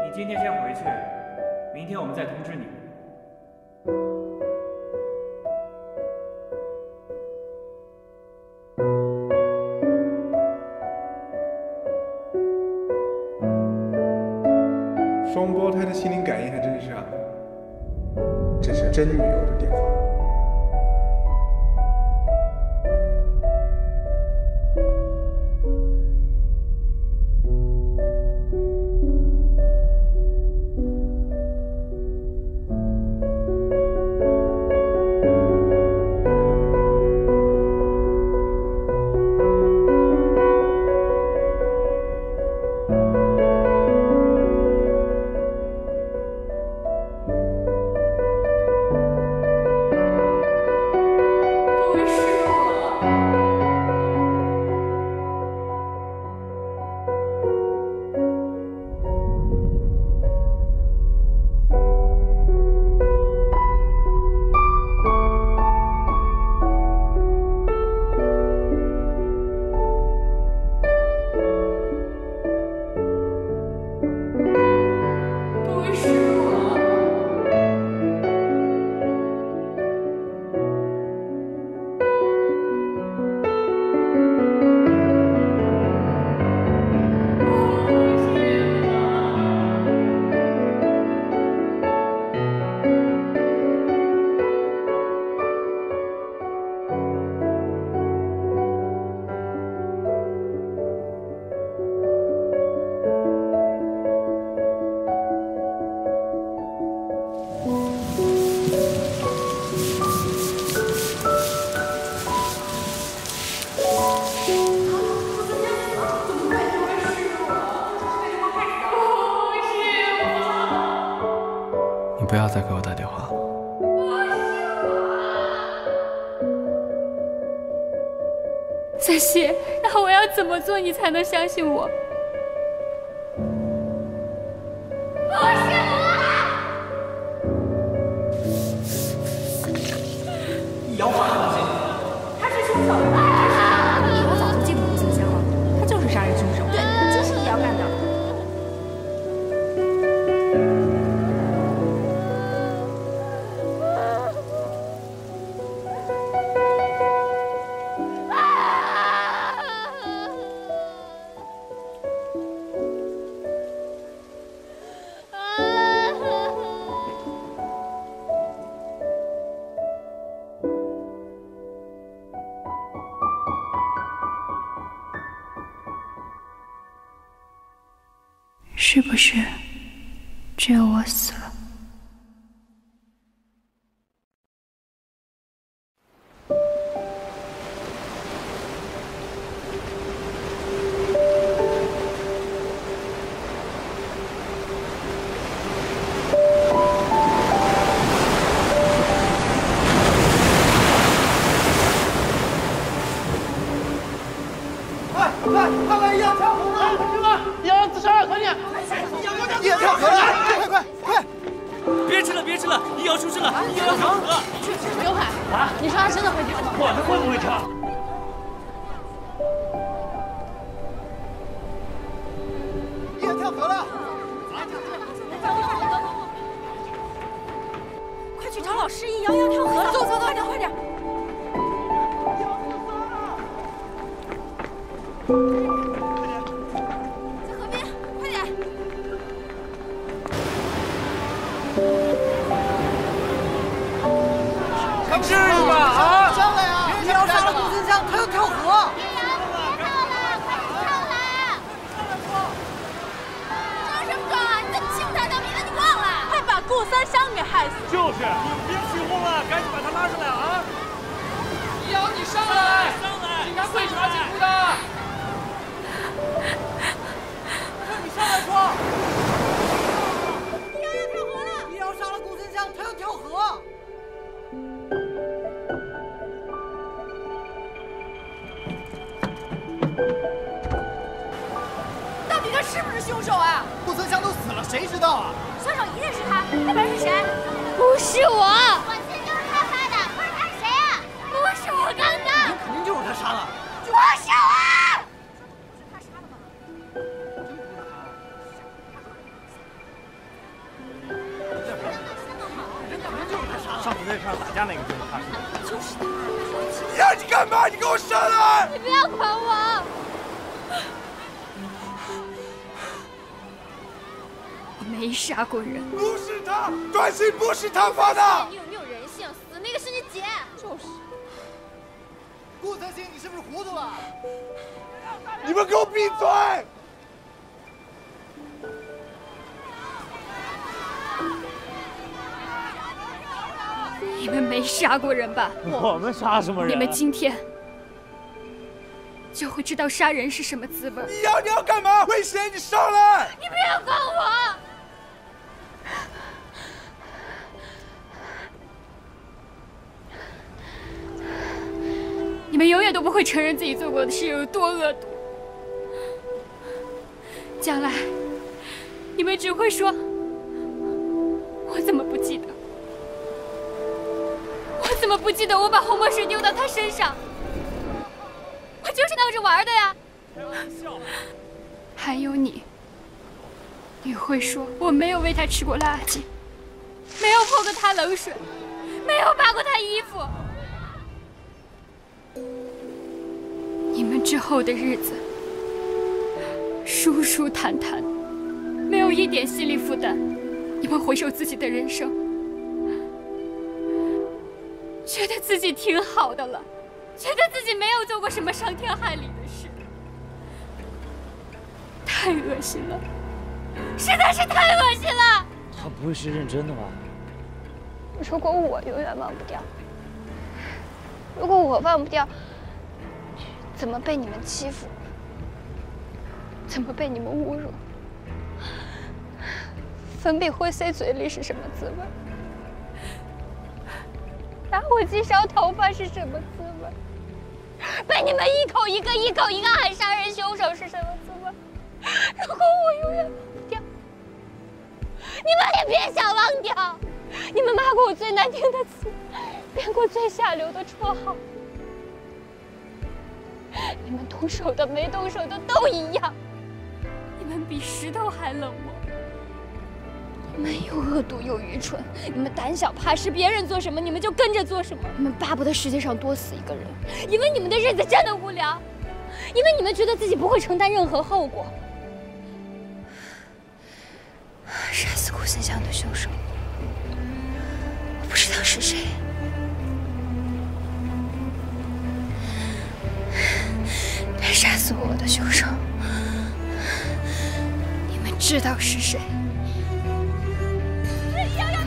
你今天先回去，明天我们再通知你。才能相信我？是不是只有我死了？们杀什么人？你们今天就会知道杀人是什么滋味。你要你要干嘛？危险！你上来！你不要管我！你们永远都不会承认自己做过的事有多恶毒。将来，你们只会说：“得我把红墨水丢到他身上？我就是闹着玩的呀！”。还有你，你会说我没有喂他吃过垃圾，没有泼过他冷水，没有扒过他衣服。你们之后的日子，舒舒坦坦，没有一点心理负担。你们回首自己的人生，觉得自己挺好的了，觉得自己没有做过什么伤天害理的事，太恶心了，实在是太恶心了。他不会是认真的吧？如果我永远忘不掉，如果我忘不掉，怎么被你们欺负，怎么被你们侮辱，粉笔灰塞嘴里是什么滋味？打火机烧头发是什么滋味？被你们一口一个、一口一个喊杀人凶手是什么滋味？如果我永远忘不掉，你们也别想忘掉。你们骂过我最难听的词，编过最下流的绰号，你们动手的、没动手的都一样。你们比石头还冷漠。你们又恶毒又愚蠢，你们胆小怕事，别人做什么你们就跟着做什么。你们巴不得世界上多死一个人，因为你们的日子真的无聊，因为你们觉得自己不会承担任何后果。杀死顾森湘的凶手，我不知道是谁，杀死我的凶手，你们知道是谁。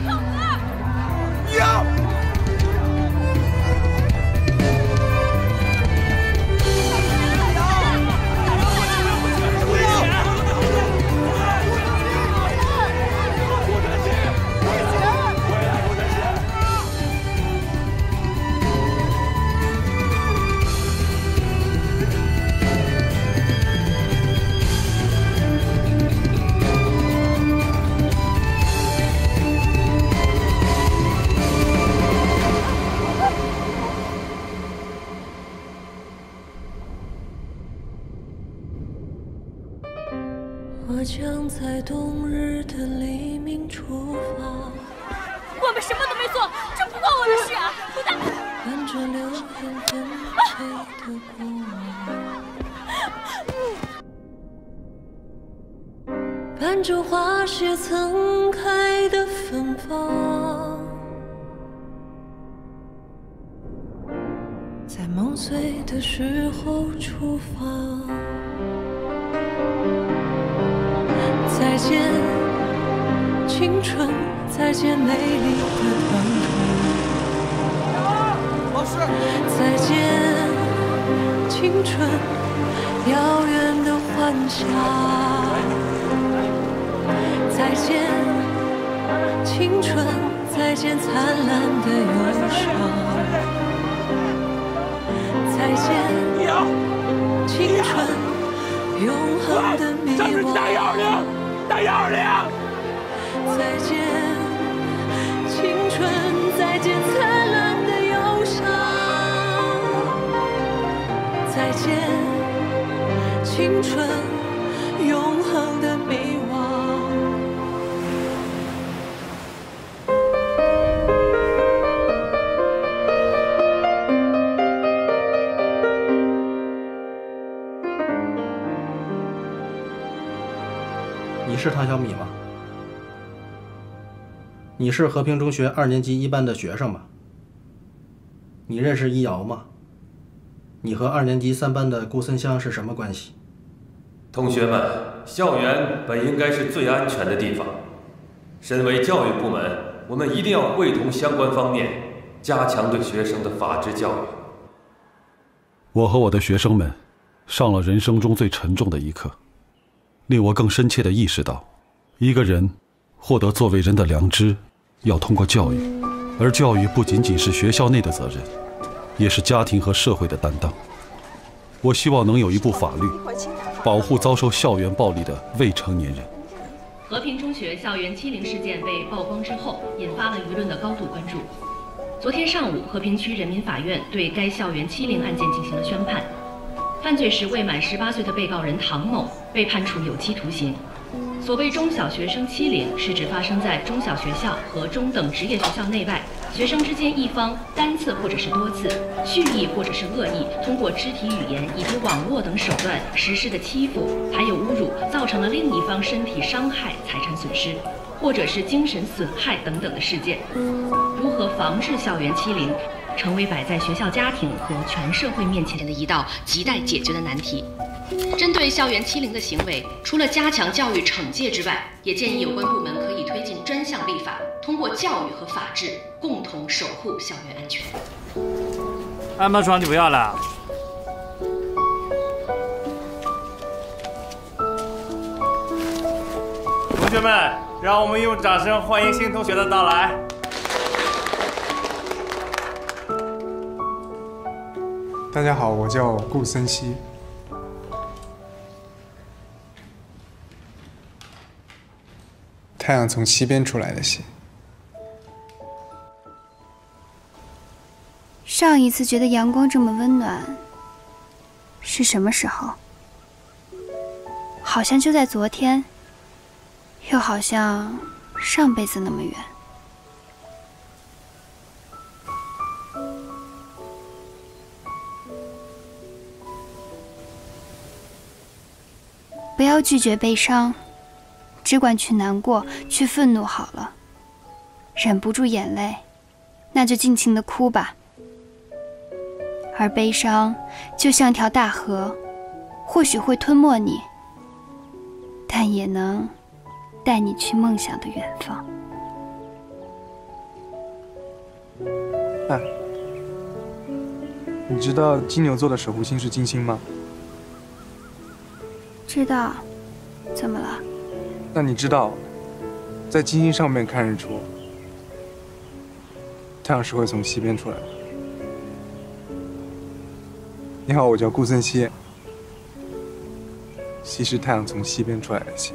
瑶瑶走了。瑶。冬日的黎明出发，我们什么都没做，这不关我的事啊！滚蛋！伴着流言纷飞的过往，伴着花谢曾开的芬芳，在梦碎的时候出发。再见，青春，再见美丽的疼痛。再见，青春，遥远的幻想。再见，青春，再见灿烂的忧伤。再见，青春，永恒的迷惘。打幺二零！再见，青春，再见灿烂的忧伤。再见，青春，永恒的迷是唐小米吗？你是和平中学二年级一班的学生吗？你认识易遥吗？你和二年级三班的顾森湘是什么关系？同学们，校园本应该是最安全的地方。身为教育部门，我们一定要会同相关方面，加强对学生的法治教育。我和我的学生们，上了人生中最沉重的一课。令我更深切地意识到，一个人获得作为人的良知，要通过教育，而教育不仅仅是学校内的责任，也是家庭和社会的担当。我希望能有一部法律，保护遭受校园暴力的未成年人。和平中学校园欺凌事件被曝光之后，引发了舆论的高度关注。昨天上午，和平区人民法院对该校园欺凌案件进行了宣判。犯罪时未满十八岁的被告人唐某被判处有期徒刑。所谓中小学生欺凌，是指发生在中小学校和中等职业学校内外，学生之间一方单次或者是多次，蓄意或者是恶意，通过肢体语言以及网络等手段实施的欺负，还有侮辱，造成了另一方身体伤害、财产损失，或者是精神损害等等的事件。如何防治校园欺凌？成为摆在学校、家庭和全社会面前的一道亟待解决的难题。针对校园欺凌的行为，除了加强教育惩戒之外，也建议有关部门可以推进专项立法，通过教育和法治共同守护校园安全。安排床就不要了？同学们，让我们用掌声欢迎新同学的到来。大家好，我叫顾森西。太阳从西边出来的戏。上一次觉得阳光这么温暖是什么时候？好像就在昨天，又好像上辈子那么远。不要拒绝悲伤，只管去难过，去愤怒好了。忍不住眼泪，那就尽情的哭吧。而悲伤就像条大河，或许会吞没你，但也能带你去梦想的远方。哎，你知道金牛座的守护星是金星吗？知道，怎么了？那你知道，在金星上面看日出，太阳是会从西边出来的。你好，我叫顾森西。西是太阳从西边出来的西。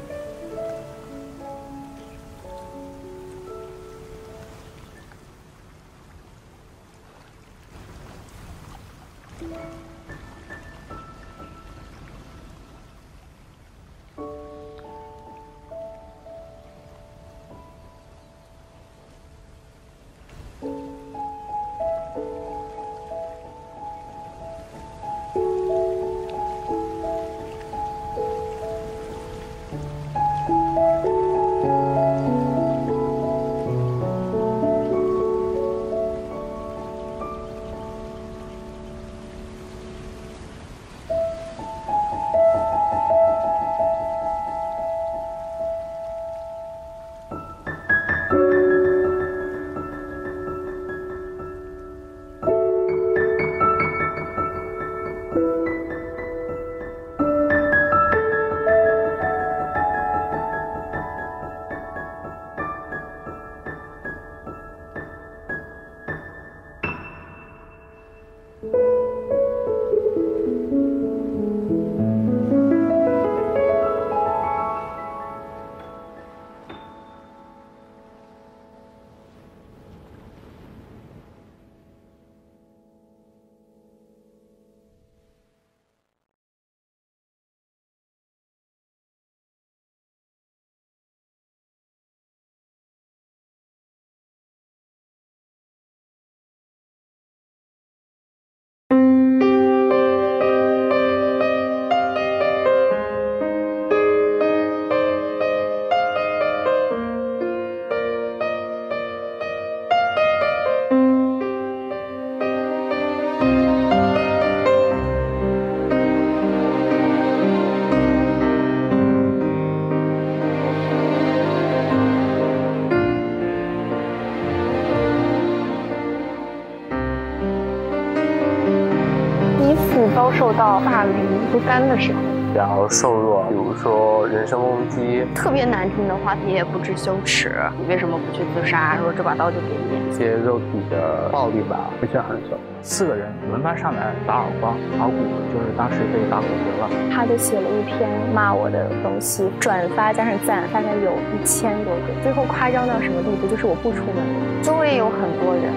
不甘的时候，比较瘦弱，比如说人身攻击，特别难听的话，题也不知羞耻。你为什么不去自杀？说这把刀就给你。一些肉体的暴力吧，不下狠手。四个人轮番上来打耳光，老谷就是当时被打骨折了。他就写了一篇骂我的东西，转发加上赞，大概有一千多个。最后夸张到什么地步？就是我不出门，周围有很多人，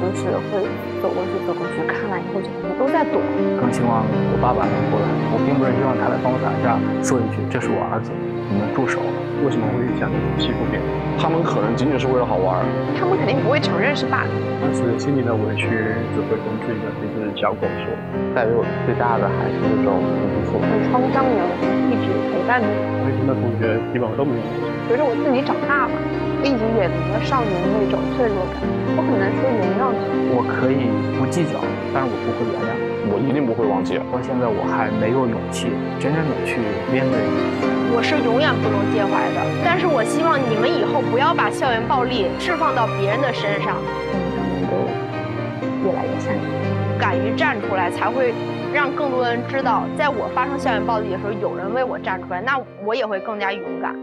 就是会走过去走过去，看完以后就都在躲。更希望我爸爸能过来，我并不是希望他来帮我打架说一句“这是我儿子”，你们住手！为什么会这种欺负别人？他们可能仅仅是为了好玩。他们肯定不会承认是霸凌。但是心里的委屈只会跟自己的这只小狗说。带给我最大的还是那种无很创伤的一直陪伴着。我以前的同学基本上都没有。随着我自己长大嘛，我已经远离了少年的那种脆弱感，我很难说原谅他。我可以不计较，但是我不会原谅。我一定不会忘记。到现在我还没有勇气真正的去面对你。我是永远不能介怀的，但是我希望你。们以后不要把校园暴力释放到别人的身上。嗯，他们都越来越善良，敢于站出来，才会让更多人知道，在我发生校园暴力的时候，有人为我站出来，那我也会更加勇敢。